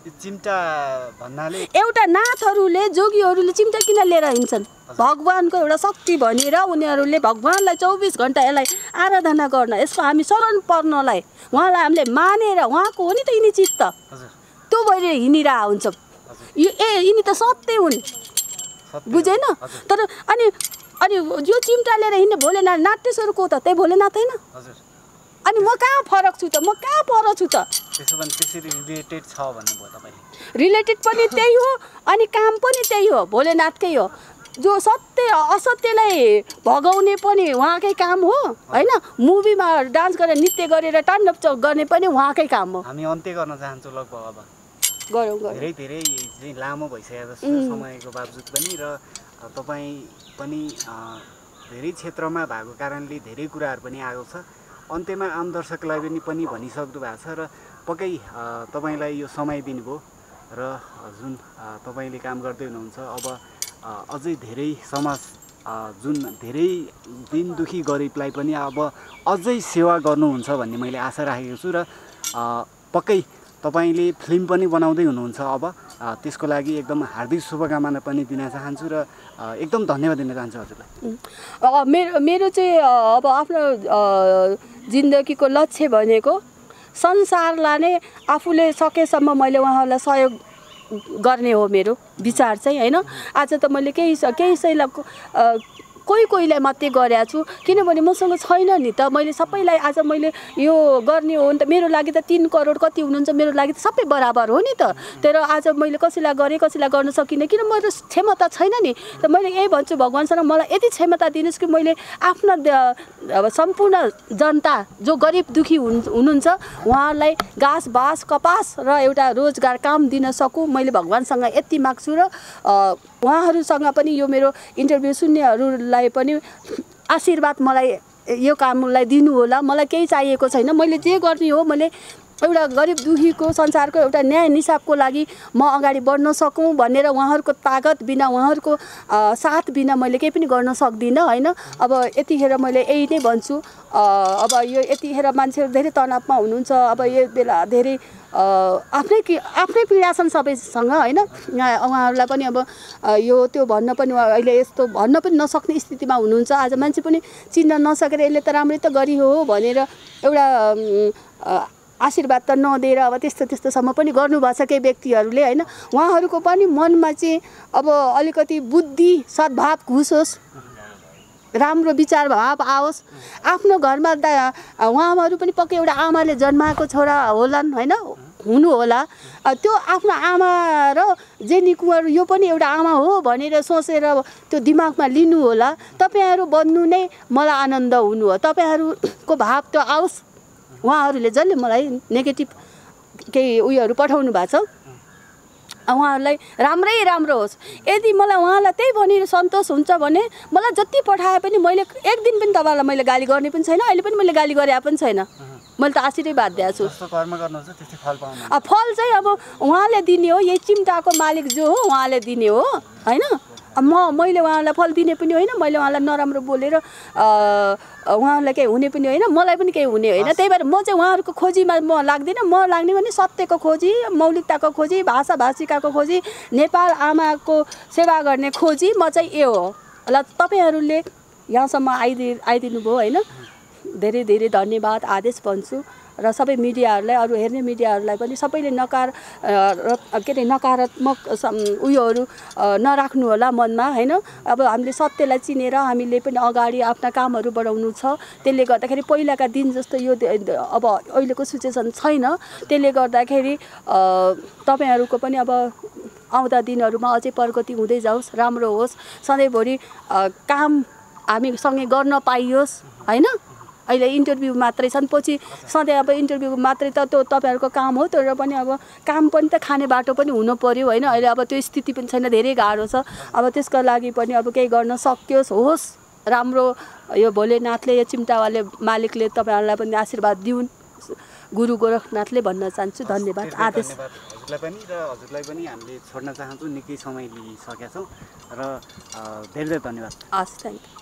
Speaker 2: चिम्टा भन्नाले
Speaker 1: एउटा नाथहरूले जोगीहरूले चिम्टा किन लिएर हिँड्छन्? भगवान्को एउटा शक्ति भनेर उनीहरूले भगवान्लाई चौबिस घन्टा यसलाई आराधना गर्न यसको हामी शरण पर्नलाई उहाँलाई हामीले मानेर उहाँको हो नि त यिनी चित्त।
Speaker 2: हजुर।
Speaker 1: त्यो भएर हिँडिरह हुन्छ। यो ए यिनी त सत्य हुन्। बुझेन? तर अनि अनि यो चिम्टा लिएर हिँड्ने भोलेनाथ नाट्यश्वर को त त्यही भोलेनाथ होइन?
Speaker 2: हजुर।
Speaker 1: अनि म कहाँ फरक छु त? म कहाँ पर छु त?
Speaker 2: रिलेटेड
Speaker 1: पनि त्यही हो अनि काम पनि त्यही हो भोलेनाथकै हो। जो सत्य असत्यलाई भगाउने पनि उहाँकै काम हो होइन? मुभीमा डान्स गरेर नृत्य गरेर च- गर्ने पनि उहाँकै काम हो।
Speaker 2: हामी अन्त्य गर्न चाहन्छौँ लगभग अब।
Speaker 1: गरौँ
Speaker 2: धेरै धेरै लामो भइसकेको. समयको बावजुद पनि र तपाईँ पनि धेरै क्षेत्रमा भएको कारणले धेरै कुराहरू पनि आएको छ। अन्त्यमा आम दर्शकलाई पनि पनि भनिसक्नु भएको छ र पक्कै तपाईँलाई यो समय दिनुभयो र जुन तपाईँले काम गर्दै हुनुहुन्छ अब अझै धेरै समाज जुन धेरै दिन दुखी गरिबलाई पनि अब अझै सेवा गर्नुहुन्छ भन्ने मैले आशा राखेको छु र पक्कै तपाईँले फिल्म पनि बनाउँदै हुनुहुन्छ अब। त्यसको लागि एकदम हार्दिक शुभकामना पनि दिन चाहन्छु र एकदम धन्यवाद दिन चाहन्छु हजुरलाई।
Speaker 1: मेरो मेरो चाहिँ अब आफ्नो जिन्दगीको लक्ष्य भनेको संसारलाई नै आफूले सकेसम्म मैले उहाँहरूलाई सहयोग गर्ने हो मेरो विचार चाहिँ होइन? आज त मैले केही केही अ, कोही कोहीलाई मात्रै गरेको छु। किनभने मसँग छैन नि त। मैले सबैलाई आज मैले यो गर्ने हो भने त। मेरो लागि त तिन करोड कति हुनुहुन्छ? मेरो लागि त सबै बराबर हो नि त। तर आज मैले कसैलाई गरेँ कसैलाई गर्न सकिनँ। किन मेरो क्षमता छैन नि? त मैले यही भन्छु भगवान्सँग मलाई यति क्षमता दिनुहोस् कि मैले आफ्ना अब सम्पूर्ण जनता जो गरिब दुखी हुन् हुनुहुन्छ उहाँहरूलाई घाँस बाँस कपास र एउटा रोजगार काम दिन सकुँ। मैले भगवान्सँग यति माग्छु र उहाँहरूसँग पनि यो मेरो इन्टरभ्यू सुन्नेहरूलाई पनि आशीर्वाद मलाई यो कामलाई दिनु होला। मलाई केही चाहिएको छैन। मैले जे गर्ने हो मैले एउटा गरिब दुखीको संसारको एउटा न्याय निसाबको लागि म अगाडि बढ्न सकौँ भनेर उहाँहरूको तागत बिना उहाँहरूको साथ बिना मैले केही पनि गर्न सक्दिनँ होइन? अब यतिखेर मैले यही नै भन्छु। अब यो यतिखेर मान्छेहरू धेरै तनावमा हुनुहुन्छ। अब यो बेला धेरै आफ्नै कि आफ्नै पीडा छन् सबैसँग होइन? उहाँहरूलाई पनि अब यो त्यो भन्न पनि अहिले यस्तो भन्न पनि नसक्ने स्थितिमा हुनुहुन्छ। आज मान्छे पनि चिन्न नसकेर यसले त राम्रै त गरी हो भनेर एउटा आशीर्वाद त नदिएर अब त्यस्तो त्यस्तोसम्म पनि गर्नुभएको छ केही व्यक्तिहरूले होइन? उहाँहरूको पनि मनमा चाहिँ अब अलिकति बुद्धि सद्भाव घुसोस् राम्रो विचार भाव आओस्। आफ्नो घरमा त उहाँहरू पनि पक्कै एउटा आमाले जन्माएको छोरा होलान् होइन? हुनु होला। त्यो आफ्नो आमा र जेनी कुँवर यो पनि एउटा आमा हो भनेर सोचेर त्यो दिमागमा लिनु होला। तपाईँहरू बन्नु नै मलाई आनन्द हुनु हो। तपाईँहरूको भाव त आओस्। उहाँहरूले जसले मलाई नेगेटिभ केही उयोहरू पठाउनु भएको छ। उहाँहरूलाई राम्रै राम्रो होस्। यदि मलाई उहाँलाई त्यही भनेर सन्तोष हुन्छ भने मलाई जति पठाए पनि मैले एक दिन पनि तपाईँलाई मैले गाली गर्ने पनि छैन अहिले पनि मैले गाली गरे पनि छैन। मैले त आशीर्वाद दिएको छु।
Speaker 2: फल
Speaker 1: चाहिँ अब उहाँले दिने हो यही चिम्टाको मालिक जो हो उहाँले दिने हो होइन? म मैले उहाँलाई फल दिने पनि होइन मैले उहाँलाई नराम्रो बोलेर उहाँलाई केही हुने पनि होइन मलाई पनि केही हुने होइन। त्यही भएर म चाहिँ उहाँहरूको खोजीमा म लाग्दिनँ। म लाग्ने भने सत्यको खोजी मौलिकताको खोजी भाषा भाषिकाको खोजी नेपाल आमाको सेवा गर्ने खोजी म चाहिँ यो हो। ल तपाईँहरूले यहाँसम्म आइदि आइदिनु भयो होइन। धेरै धेरै धन्यवाद आदेश भन्छु। र सबै मिडियाहरूलाई अरू हेर्ने मिडियाहरूलाई पनि सबैले नकार के अरे नकारात्मक उयोहरू नराख्नु होला मनमा होइन? अब हामीले सत्यलाई चिनेर हामीले पनि अगाडि आफ्ना कामहरू बढाउनु छ। त्यसले गर्दाखेरि पहिलाका दिन जस्तो यो अब अहिलेको सिचुएसन छैन। त्यसले गर्दाखेरि तपाईँहरूको पनि अब आउँदा दिनहरूमा अझै प्रगति हुँदै जाओस् राम्रो होस्। सधैँभरि काम हामीसँगै गर्न पाइयोस् होइन? अहिले इन्टरभ्यू मात्रै छन्। पछि सधैँ अब इन्टरभ्यू मात्रै त त्यो तपाईँहरूको काम हो तर पनि अब काम पनि त खाने बाटो पनि हुनु पऱ्यो होइन। अहिले अब त्यो स्थिति पनि छैन धेरै गाह्रो छ। अब त्यसको लागि पनि अब केही गर्न सकियोस् होस्। राम्रो यो भोलेनाथले यो चिम्टावाले मालिकले तपाईँहरूलाई पनि आशीर्वाद दिउन्। गुरु गोरखनाथले भन्न चाहन्छु। धन्यवाद। आदेश।
Speaker 2: हजुरलाई पनि र हजुरलाई पनि हामीले छोड्न चाहन्छौँ निकै समय लिइसकेका छौँ। र धेरै धेरै धन्यवाद।
Speaker 1: हस् थ्याङ्क यू।